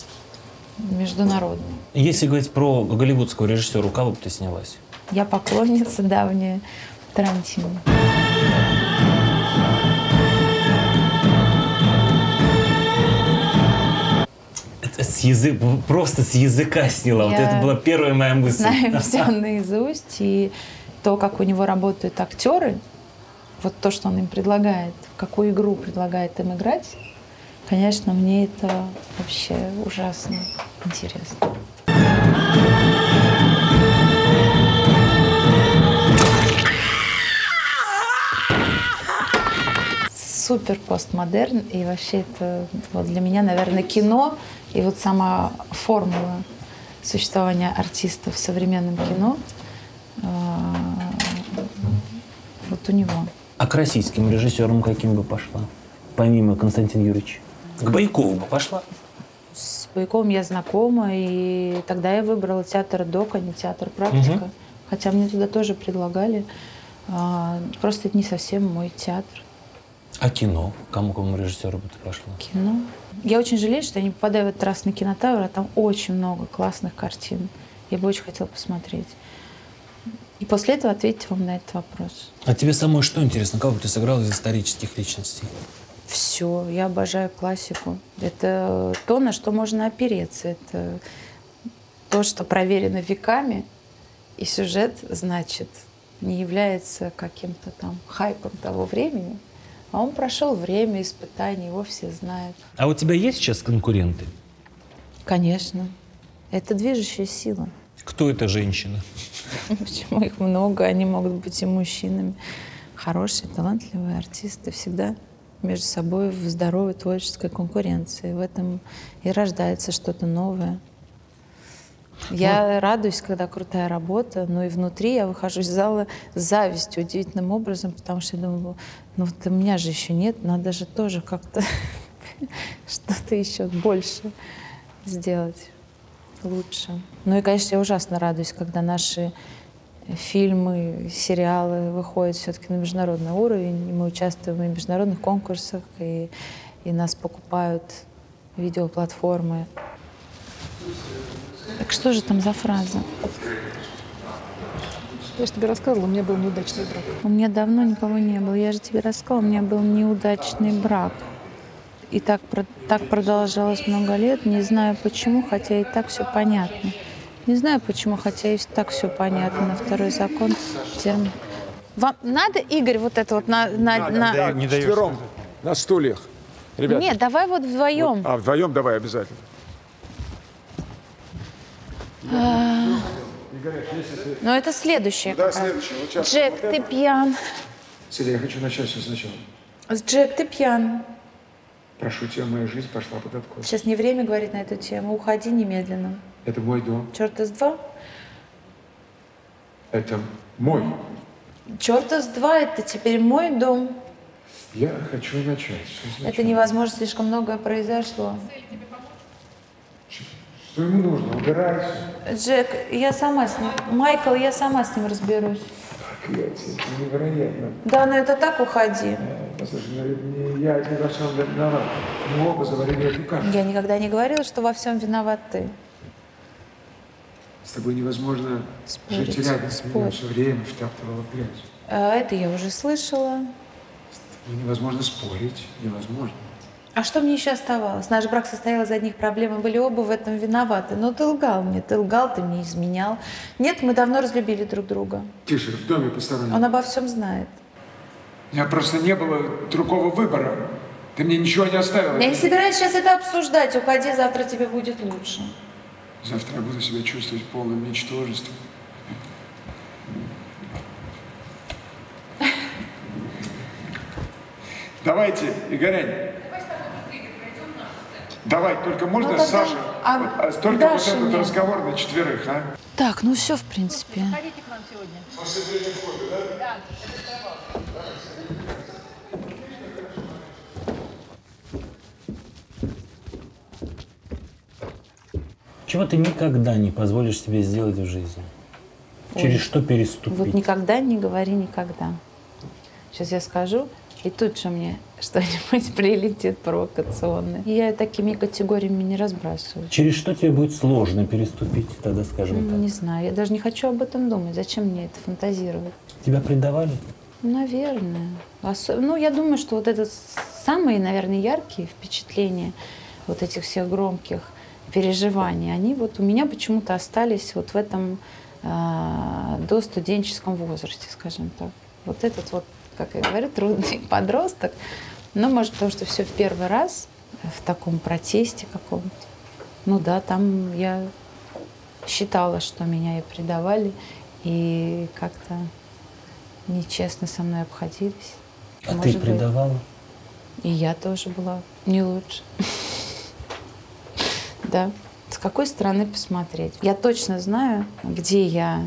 S2: международный.
S1: Если говорить про голливудского режиссера, у кого бы ты снялась?
S2: Я поклонница давняя Тарантино.
S1: С язык, просто с языка сняла. Вот
S2: Я
S1: это была первая моя мысль.
S2: Знаю все наизусть. И то, как у него работают актеры, вот то, что он им предлагает, в какую игру предлагает им играть, конечно, мне это вообще ужасно интересно. Супер постмодерн, и вообще это вот для меня, наверное, кино и вот сама формула существования артистов в современном кино а, вот у него.
S1: А к российским режиссерам каким бы пошла? Помимо Константина Юрьевича. К Байкову бы пошла?
S2: С Байковым я знакома, и тогда я выбрала театр док, а не театр практика.
S1: Мгм.
S2: Хотя мне туда тоже предлагали. А, Просто это не совсем мой театр.
S1: А кино? Кому кому режиссеру бы ты пошла?
S2: Кино. Я очень жалею, что я не попадаю в этот раз на кинотавр, а там очень много классных картин. Я бы очень хотела посмотреть. И после этого ответить вам на этот вопрос.
S1: А тебе самой что интересно? Кого бы ты сыграл из исторических личностей?
S2: Все, я обожаю классику. Это то, на что можно опереться. Это то, что проверено веками, и сюжет, значит, не является каким-то там хайпом того времени, а он прошел время испытаний, его все знают.
S1: А у тебя есть сейчас конкуренты?
S2: Конечно. Это движущая сила.
S1: Кто эта женщина?
S2: Почему их много? Они могут быть и мужчинами. Хорошие, талантливые артисты всегда между собой в здоровой творческой конкуренции. В этом и рождается что-то новое. Я радуюсь, когда крутая работа, но и внутри я выхожу из зала с завистью удивительным образом, потому что я думаю, ну вот меня же еще нет, надо же тоже как-то что-то еще больше сделать лучше. Ну и, конечно, я ужасно радуюсь, когда наши фильмы, сериалы выходят все-таки на международный уровень, и мы участвуем и в международных конкурсах, и, и нас покупают видеоплатформы. Так что же там за фраза?
S20: Я же тебе рассказывала, у меня был неудачный брак.
S2: У меня давно никого не было. Я же тебе рассказала, у меня был неудачный брак. И так, так продолжалось много лет. Не знаю почему, хотя и так все понятно. Не знаю почему, хотя и так все понятно. На второй закон термин. Вам надо, Игорь, вот это вот на... на, на-
S11: Четвером на стульях. Ребята.
S2: Нет, давай вот вдвоем.
S11: А, вдвоем давай обязательно.
S2: А,
S11: Игорь, если ты...
S2: Но это следующее.
S11: Да, следующее. Вот сейчас.
S2: Джек, ты пьян.
S11: Селя, я хочу начать все сначала.
S2: Джек, ты пьян.
S11: Прошу тебя, моя жизнь пошла под откос.
S2: Сейчас не время говорить на эту тему. Уходи немедленно.
S11: Это мой дом.
S2: Черт из два.
S11: Это мой.
S2: Черт из два, это теперь мой дом.
S11: Я хочу начать.
S2: Это невозможно, слишком многое произошло.
S11: Что ему нужно? Убирайся.
S2: Джек, я сама с ним... Майкл, я сама с ним разберусь.
S11: Кэти, это невероятно.
S2: Да, но это так, уходи.
S11: Послушай, ну, я не во всем виноват. Мы оба заварили эту кашу.
S2: Я никогда не говорила, что во всем виноват ты.
S11: С тобой невозможно
S2: Спорить,
S11: жить рядом. С меня все время втаптывала грязь.
S2: А это я уже слышала.
S11: Ну, невозможно спорить. Невозможно.
S2: А что мне еще оставалось? Наш брак состоял из одних проблем, мы были оба в этом виноваты. Но ты лгал мне, ты лгал, ты мне изменял. Нет, мы давно разлюбили друг друга.
S11: Тише, в доме посторонний.
S2: Он обо всем знает.
S11: У меня просто не было другого выбора. Ты мне ничего не оставила.
S2: Я не собираюсь сейчас это обсуждать. Уходи, завтра тебе будет лучше.
S11: Завтра я буду себя чувствовать полным ничтожеством. Давайте, Игорянь. Давай, только можно
S2: Ну,
S11: с
S2: тогда-
S11: Сашей?
S2: а
S11: Вот, а только
S2: Даши
S11: вот этот
S2: нет.
S11: разговор на четверых, а?
S2: Так, ну все, в принципе.
S20: Ходите к нам сегодня.
S1: Чего ты никогда не позволишь себе сделать в жизни? Через
S2: Ой.
S1: что переступить?
S2: Вот никогда не говори никогда. Сейчас я скажу, и тут же мне что-нибудь прилетит провокационное. И я такими категориями не разбрасываюсь.
S1: Через что тебе будет сложно переступить, тогда скажем так?
S2: Не знаю, я даже не хочу об этом думать. Зачем мне это фантазировать?
S1: Тебя предавали?
S2: Наверное. Осо- Ну, я думаю, что вот это самые, наверное, яркие впечатления вот этих всех громких переживания, они вот у меня почему-то остались вот в этом э, до студенческом возрасте, скажем так. Вот этот вот, как я говорю, трудный подросток, ну, может, потому что все в первый раз в таком протесте каком-то. Ну да, там я считала, что меня и предавали, и как-то нечестно со мной обходились.
S1: А
S2: Может
S1: ты
S2: быть.
S1: предавала?
S2: И я тоже была не лучше. Да. С какой стороны посмотреть? Я точно знаю, где я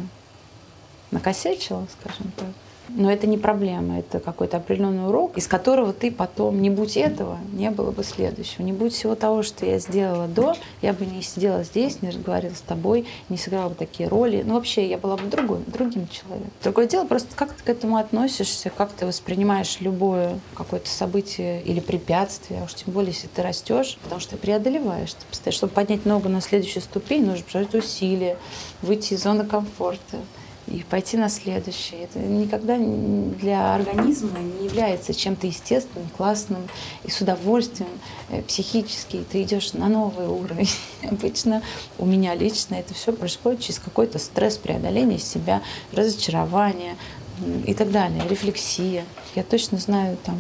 S2: накосячила, скажем так. Но это не проблема, это какой-то определенный урок, из которого ты потом, не будь этого, не было бы следующего. Не будь всего того, что я сделала до, я бы не сидела здесь, не разговаривала с тобой, не сыграла бы такие роли. Ну, вообще, я была бы другой, другим человеком. Другое дело, просто как ты к этому относишься, как ты воспринимаешь любое какое-то событие или препятствие, а уж тем более, если ты растешь, потому что ты преодолеваешь. Ты чтобы поднять ногу на следующую ступень, нужно приложить усилия, выйти из зоны комфорта и пойти на следующее. Это никогда для организма не является чем-то естественным, классным и с удовольствием э, психически ты идешь на новый уровень. Обычно у меня лично это все происходит через какой-то стресс преодоления себя, разочарование и так далее, рефлексия. Я точно знаю, там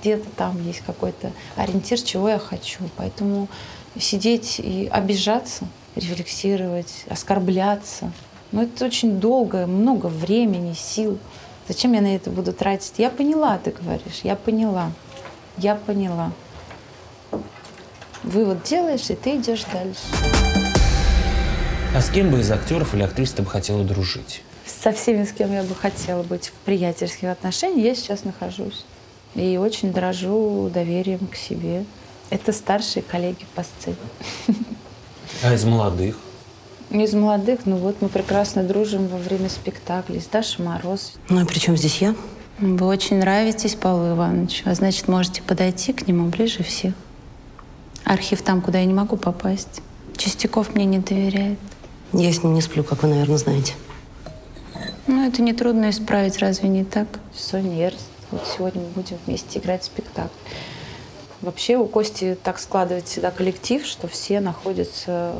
S2: где-то там есть какой-то ориентир, чего я хочу. Поэтому сидеть и обижаться, рефлексировать, оскорбляться, ну это очень долго, много времени, сил. Зачем я на это буду тратить? Я поняла, ты говоришь, я поняла. Я поняла. Вывод делаешь, и ты идешь дальше.
S1: А с кем бы из актеров или актрис ты бы хотела дружить?
S2: Со всеми, с кем я бы хотела быть в приятельских отношениях, я сейчас нахожусь. И очень дорожу доверием к себе. Это старшие коллеги по сцене.
S1: А из молодых?
S2: Из молодых, ну вот мы прекрасно дружим во время спектаклей с Дашей Мороз.
S3: Ну и при чем здесь я?
S2: Вы очень нравитесь Павлу Ивановичу, а значит, можете подойти к нему ближе всех. Архив там, куда я не могу попасть. Чистяков мне не доверяет.
S3: Я с ним не сплю, как вы, наверное, знаете.
S2: Ну, это нетрудно исправить, разве не так? Соня Эрст. Вот сегодня мы будем вместе играть в спектакль. Вообще у Кости так складывается всегда коллектив, что все находятся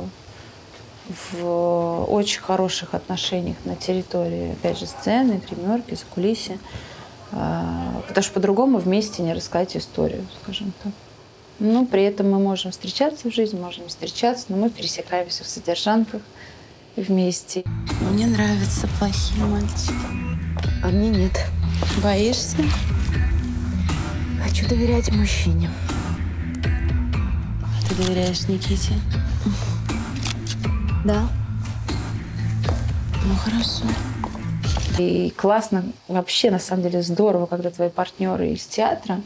S2: в очень хороших отношениях на территории, опять же, сцены, гримерки, закулисья. А, Потому что по-другому вместе не рассказать историю, скажем так. Ну, при этом мы можем встречаться в жизни, можем не встречаться, но мы пересекаемся в содержанках вместе. Мне нравятся плохие мальчики.
S3: А мне нет.
S2: Боишься?
S3: Хочу доверять мужчине.
S2: Ты доверяешь Никите?
S3: Да.
S2: Ну, хорошо. И классно, вообще, на самом деле, здорово, когда твои партнеры из театра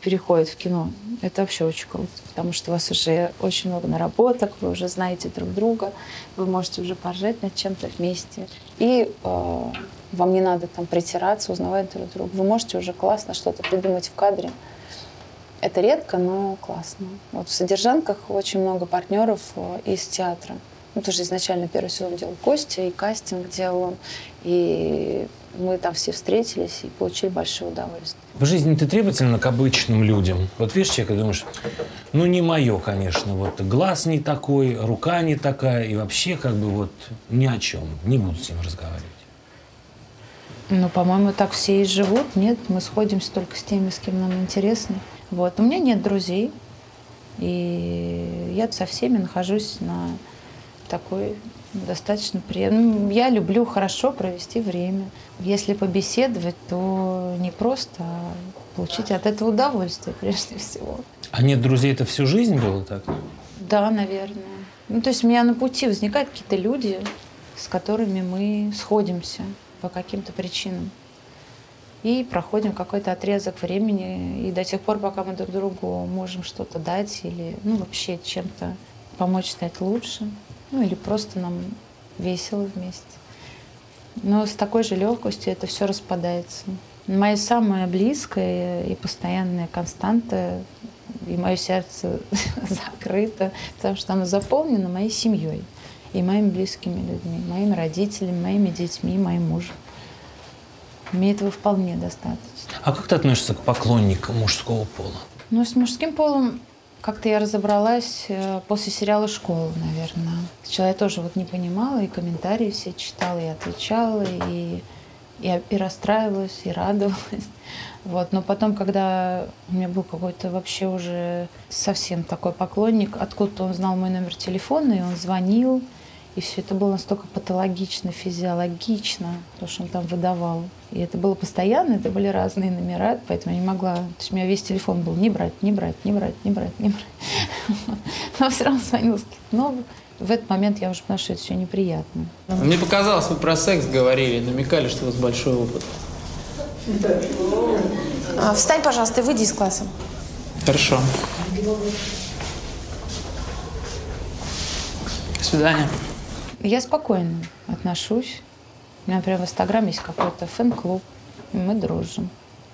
S2: переходят в кино. Это вообще очень круто, потому что у вас уже очень много наработок, вы уже знаете друг друга, вы можете уже поржать над чем-то вместе. И э, вам не надо там притираться, узнавать друг друга. Вы можете уже классно что-то придумать в кадре. Это редко, но классно. Вот в «Содержанках» очень много партнеров э, из театра. Ну, тоже изначально первый сезон делал Костя, и кастинг делал он. И мы там все встретились и получили большое удовольствие.
S1: В жизни ты требовательна к обычным людям. Вот видишь человека и думаешь, ну не мое, конечно, вот глаз не такой, рука не такая, и вообще как бы вот ни о чем, не буду с ним разговаривать.
S2: Ну, по-моему, так все и живут. Нет, мы сходимся только с теми, с кем нам интересно. Вот. У меня нет друзей. И я со всеми нахожусь на такой достаточно приятной. Я люблю хорошо провести время. Если побеседовать, то не просто, а получить от этого удовольствие прежде всего.
S1: А нет друзей, это всю жизнь было так?
S2: Да, наверное. Ну, то есть у меня на пути возникают какие-то люди, с которыми мы сходимся по каким-то причинам. И проходим какой-то отрезок времени, и до тех пор, пока мы друг другу можем что-то дать или ну, вообще чем-то помочь стать лучше, ну или просто нам весело вместе. Но с такой же легкостью это все распадается. Моя самая близкая и постоянная константа, и мое сердце закрыто, потому что оно заполнено моей семьей и моими близкими людьми, моими родителями, моими детьми, моим мужем. Мне этого вполне достаточно.
S1: А как ты относишься к поклонникам мужского пола?
S2: Ну, с мужским полом Как-то я разобралась э, после сериала «Школа», наверное. Сначала я тоже вот не понимала, и комментарии все читала, и отвечала, и, и, и расстраивалась, и радовалась. Вот. Но потом, когда у меня был какой-то вообще уже совсем такой поклонник, откуда-то он знал мой номер телефона, и он звонил, и все это было настолько патологично, физиологично, то, что он там выдавал. И это было постоянно, это были разные номера, поэтому я не могла... То есть у меня весь телефон был не брать, не брать, не брать, не брать, не брать. Но все равно звонил с каких-то новых. В этот момент я уже поняла, что это все неприятно.
S21: Мне показалось, вы про секс говорили, намекали, что у вас большой опыт.
S12: А, встань, пожалуйста, и выйди из класса.
S21: Хорошо. До свидания.
S2: Я спокойно отношусь. У меня прям в Инстаграме есть какой-то фэн-клуб. и Мы дружим.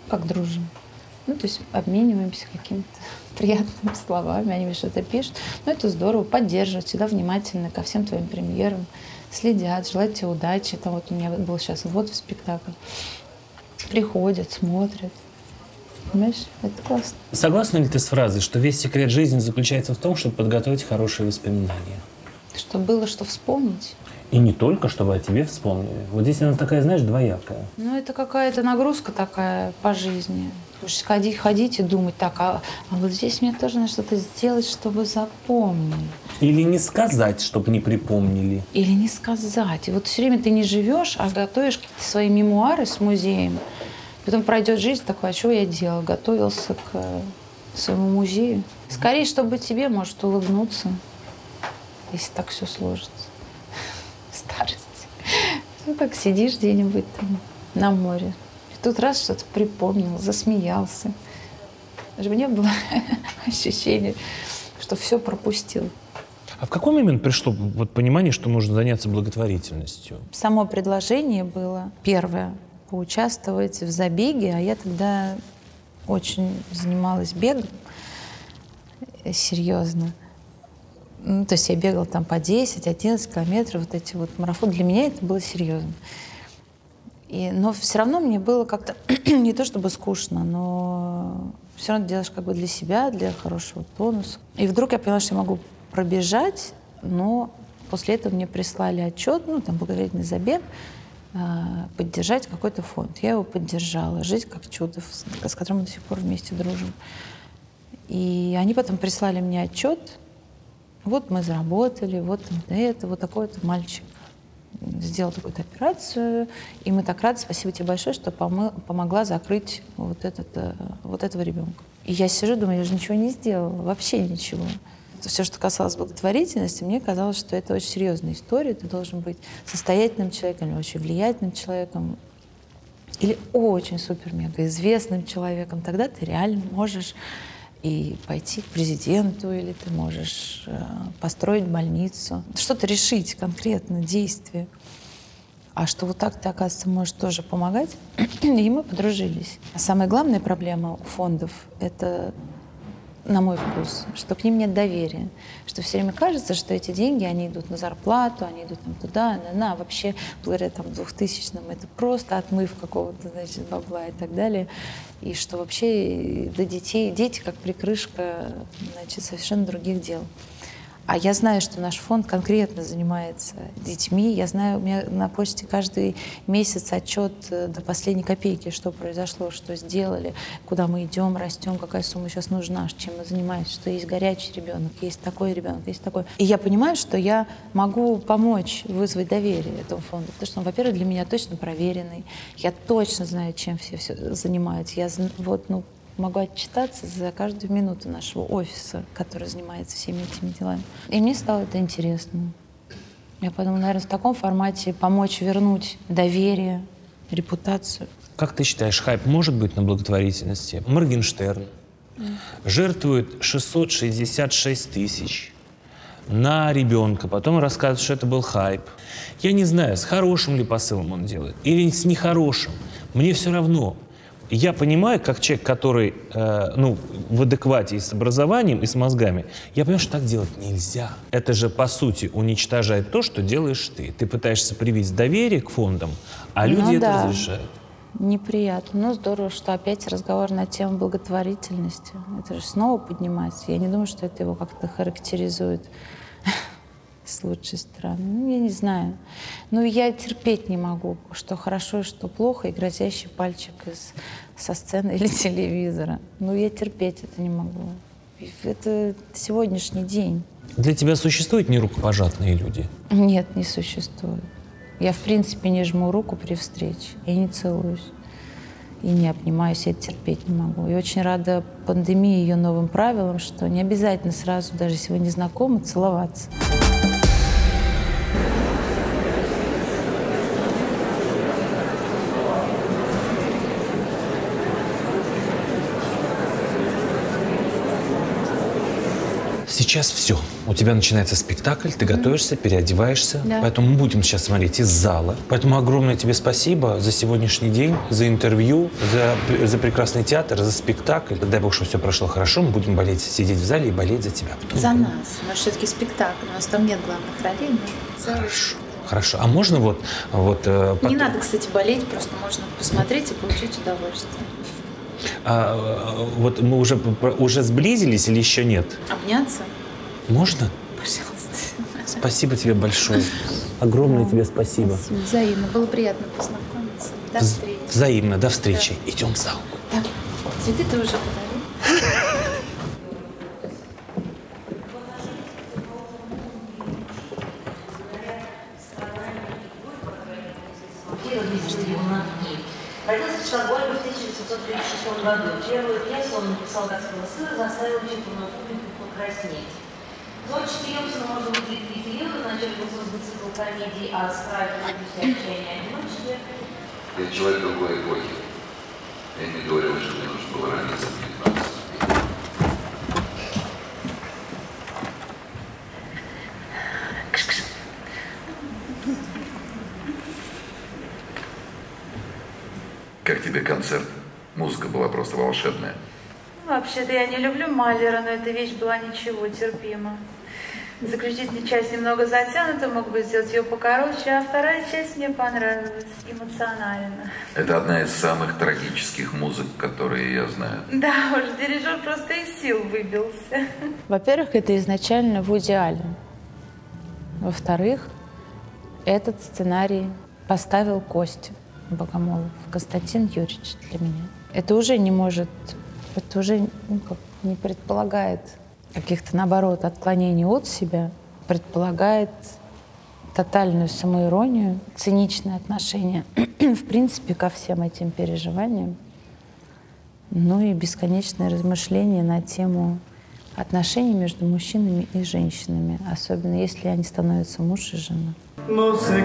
S2: Как дружим? Ну, то есть обмениваемся какими-то приятными словами. Они мне что-то пишут. Ну, это здорово. Поддерживают, всегда внимательны ко всем твоим премьерам. Следят, желают тебе удачи. Там вот у меня был сейчас вот в спектакль. Приходят, смотрят. Понимаешь? Это классно.
S1: Согласна ли ты с фразой, что весь секрет жизни заключается в том, чтобы подготовить хорошие воспоминания?
S2: Что было, что вспомнить.
S1: И не только, чтобы о тебе вспомнили. Вот здесь она такая, знаешь, двоякая.
S2: Ну, это какая-то нагрузка такая по жизни. Уж ходить, ходить и думать, так, а, а вот здесь мне тоже надо что-то сделать, чтобы запомнили.
S1: Или не сказать, чтобы не припомнили.
S2: Или не сказать. И вот все время ты не живешь, а готовишь какие-то свои мемуары с музеем. Потом пройдет жизнь такой, а что я делал? Готовился к э, своему музею. Скорее, чтобы тебе, может, улыбнуться, если так все сложится. Старости. Ну, так сидишь где-нибудь там на море. И тут раз что-то припомнил, засмеялся. Чтобы не было ощущения, что все пропустил.
S1: А в какой момент пришло вот понимание, что нужно заняться благотворительностью?
S2: Само предложение было первое поучаствовать в забеге, а я тогда очень занималась бегом э, серьезно. Ну, то есть я бегала там по 10-11 километров, вот эти вот марафоны. Для меня это было серьезно. И, но все равно мне было как-то не то чтобы скучно, но все равно делаешь как бы для себя, для хорошего тонуса. И вдруг я поняла, что я могу пробежать, но после этого мне прислали отчет, ну, там, благотворительный забег, а, поддержать какой-то фонд. Я его поддержала. «Жизнь как чудо», с которым мы до сих пор вместе дружим. И они потом прислали мне отчет. Вот мы заработали, вот это, вот такой-то мальчик сделал такую-то операцию, и мы так рады, спасибо тебе большое, что помо- помогла закрыть вот, этот, э, вот этого ребенка. И я сижу, думаю, я же ничего не сделала, вообще ничего. Все, что касалось благотворительности, мне казалось, что это очень серьезная история. Ты должен быть состоятельным человеком или очень влиятельным человеком, или очень супер-мега известным человеком. Тогда ты реально можешь и пойти к президенту, или ты можешь э, построить больницу, что-то решить конкретно, действие. А что вот так ты, оказывается, можешь тоже помогать. И мы подружились. А самая главная проблема у фондов — это на мой вкус, что к ним нет доверия, что все время кажется, что эти деньги, они идут на зарплату, они идут там туда, на, на. Вообще, благодаря там двухтысячным, это просто отмыв какого-то, значит, бабла и так далее. И что вообще до детей, дети как прикрышка, значит, совершенно других дел. А я знаю, что наш фонд конкретно занимается детьми. Я знаю, у меня на почте каждый месяц отчет э, до последней копейки, что произошло, что сделали, куда мы идем, растем, какая сумма сейчас нужна, чем мы занимаемся, что есть горячий ребенок, есть такой ребенок, есть такой. И я понимаю, что я могу помочь вызвать доверие этому фонду, потому что он, во-первых, для меня точно проверенный. Я точно знаю, чем все, все занимаются. Я вот, ну, могу отчитаться за каждую минуту нашего офиса, который занимается всеми этими делами. И мне стало это интересно. Я подумала, наверное, в таком формате помочь вернуть доверие, репутацию.
S1: Как ты считаешь, хайп может быть на благотворительности? Моргенштерн жертвует 666 тысяч на ребенка, потом рассказывает, что это был хайп. Я не знаю, с хорошим ли посылом он делает или с нехорошим. Мне все равно. Я понимаю, как человек, который э, ну, в адеквате и с образованием, и с мозгами, я понимаю, что так делать нельзя. Это же, по сути, уничтожает то, что делаешь ты. Ты пытаешься привить доверие к фондам, а люди
S2: Ну
S1: это
S2: да.
S1: разрешают.
S2: Неприятно. Но здорово, что опять разговор на тему благотворительности. Это же снова поднимается. Я не думаю, что это его как-то характеризует с лучшей стороны. Ну, я не знаю. Но я терпеть не могу, что хорошо и что плохо, и грозящий пальчик из, со сцены или телевизора. Ну, я терпеть это не могу. Это сегодняшний день.
S1: Для тебя существуют нерукопожатные люди?
S2: Нет, не существует. Я, в принципе, не жму руку при встрече. Я не целуюсь. И не обнимаюсь, я это терпеть не могу. И очень рада пандемии ее новым правилам, что не обязательно сразу, даже если вы не знакомы, целоваться.
S1: Сейчас все. У тебя начинается спектакль, ты готовишься, переодеваешься.
S2: Да.
S1: Поэтому мы будем сейчас смотреть из зала. Поэтому огромное тебе спасибо за сегодняшний день, за интервью, за, за прекрасный театр, за спектакль. Дай бог, что все прошло хорошо. Мы будем болеть, сидеть в зале и болеть за тебя. Потом
S2: За нас. У нас все-таки спектакль. У нас там нет главных ролей. но
S1: Хорошо. Хорошо. А можно вот... вот э,
S2: Не
S1: потом-
S2: надо, кстати, болеть, просто можно посмотреть и получить удовольствие.
S1: А, вот мы уже, уже сблизились или еще нет?
S2: Обняться?
S1: Можно?
S2: Пожалуйста.
S1: Спасибо тебе большое. Огромное тебе спасибо.
S2: Взаимно. Было приятно познакомиться. До встречи.
S1: Взаимно. До встречи. Идем в зал.
S2: Да. Цветы ты уже подарил?
S22: Родился в Стокгольме в 1836 году. Первую пьесу он написал «Датского сыра», заставил чемпионную публику покраснеть. Творческий Йобсона можно выделить три периода. Вначале был создан цикл комедий о страхе, радости, отчаянии одиночестве.
S5: Я человек другой эпохи. Я не говорил, что мне нужно было родиться в 19 веке.
S23: Как тебе концерт? Музыка была просто волшебная.
S4: Вообще-то я не люблю Малера, но эта вещь была ничего, терпима. Заключительная часть немного затянута, мог бы сделать ее покороче, а вторая часть мне понравилась эмоционально.
S23: Это одна из самых трагических музык, которые я знаю.
S4: Да уж, дирижер просто из сил выбился.
S2: Во-первых, это изначально Вуди Аллен. Во-вторых, этот сценарий поставил Костя Богомолов, Константин Юрьевич для меня. Это уже не может, это уже ну, не предполагает каких-то, наоборот, отклонений от себя, предполагает тотальную самоиронию, циничное отношение, в принципе, ко всем этим переживаниям. Ну и бесконечное размышление на tему отношений между мужчинами и женщинами, особенно если они становятся муж и жена.
S19: Non se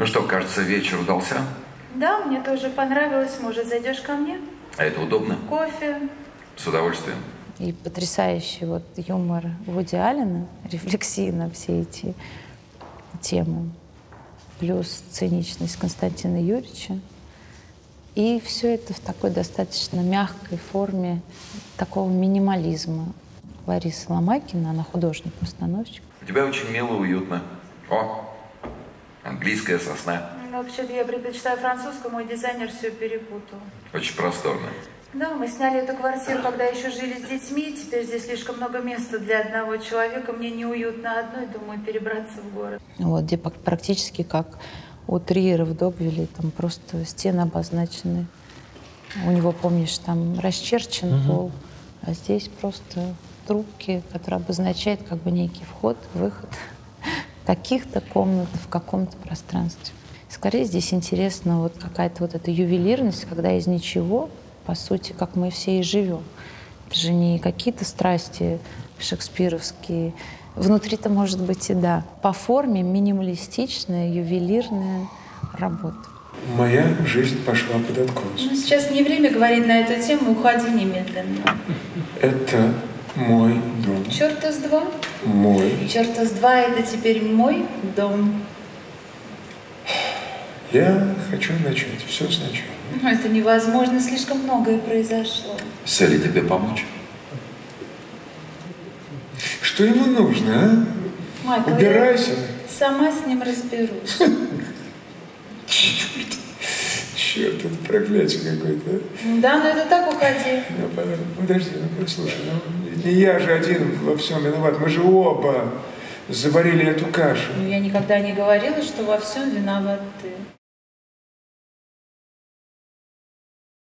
S23: Ну что, кажется, вечер удался.
S4: Да, мне тоже понравилось. Может, зайдешь ко мне?
S23: А это удобно?
S4: Кофе?
S23: С удовольствием.
S2: И потрясающий вот юмор Вуди Аллена, рефлексии на все эти темы, плюс циничность Константина Юрьевича. И все это в такой достаточно мягкой форме такого минимализма. Лариса Ломакина, она художник-постановщик.
S23: У тебя очень мило, уютно. О, английская сосна.
S4: Ну, Вообще-то я предпочитаю французскую, мой дизайнер все перепутал.
S23: Очень просторно.
S4: Да, мы сняли эту квартиру, когда еще жили с детьми. Теперь здесь слишком много места для одного человека. Мне неуютно одной, думаю, перебраться в город.
S2: Вот, где практически как у Триера в Добвиле, там просто стены обозначены. У него, помнишь, там расчерчен
S1: Мгм.
S2: пол, а здесь просто трубки, которые обозначают как бы некий вход, выход таких-то комнат в каком-то пространстве. Скорее здесь интересна вот какая-то вот эта ювелирность, когда из ничего, по сути, как мы все и живем. Это же не какие-то страсти шекспировские. Внутри-то, может быть, и да. По форме минималистичная, ювелирная работа.
S11: Моя жизнь пошла под откос.
S4: Ну, сейчас не время говорить на эту тему, уходи немедленно.
S11: Это мой дом.
S4: Черта с два.
S11: Мой.
S4: Черта с два, это теперь мой дом.
S11: Я хочу начать все сначала.
S4: Но это невозможно, слишком многое произошло.
S23: Селли, тебе помочь?
S11: Что ему нужно, а?
S2: Майкл,
S11: Убирайся.
S2: я сама с ним разберусь.
S11: Черт, это проклятие какое-то. а.
S2: Ну Да, но это так уходи.
S11: Ну, под- Подожди, ну послушай, ну не я же один во всем виноват. Мы же оба заварили эту кашу.
S2: Но я никогда не говорила, что во всем виноват ты.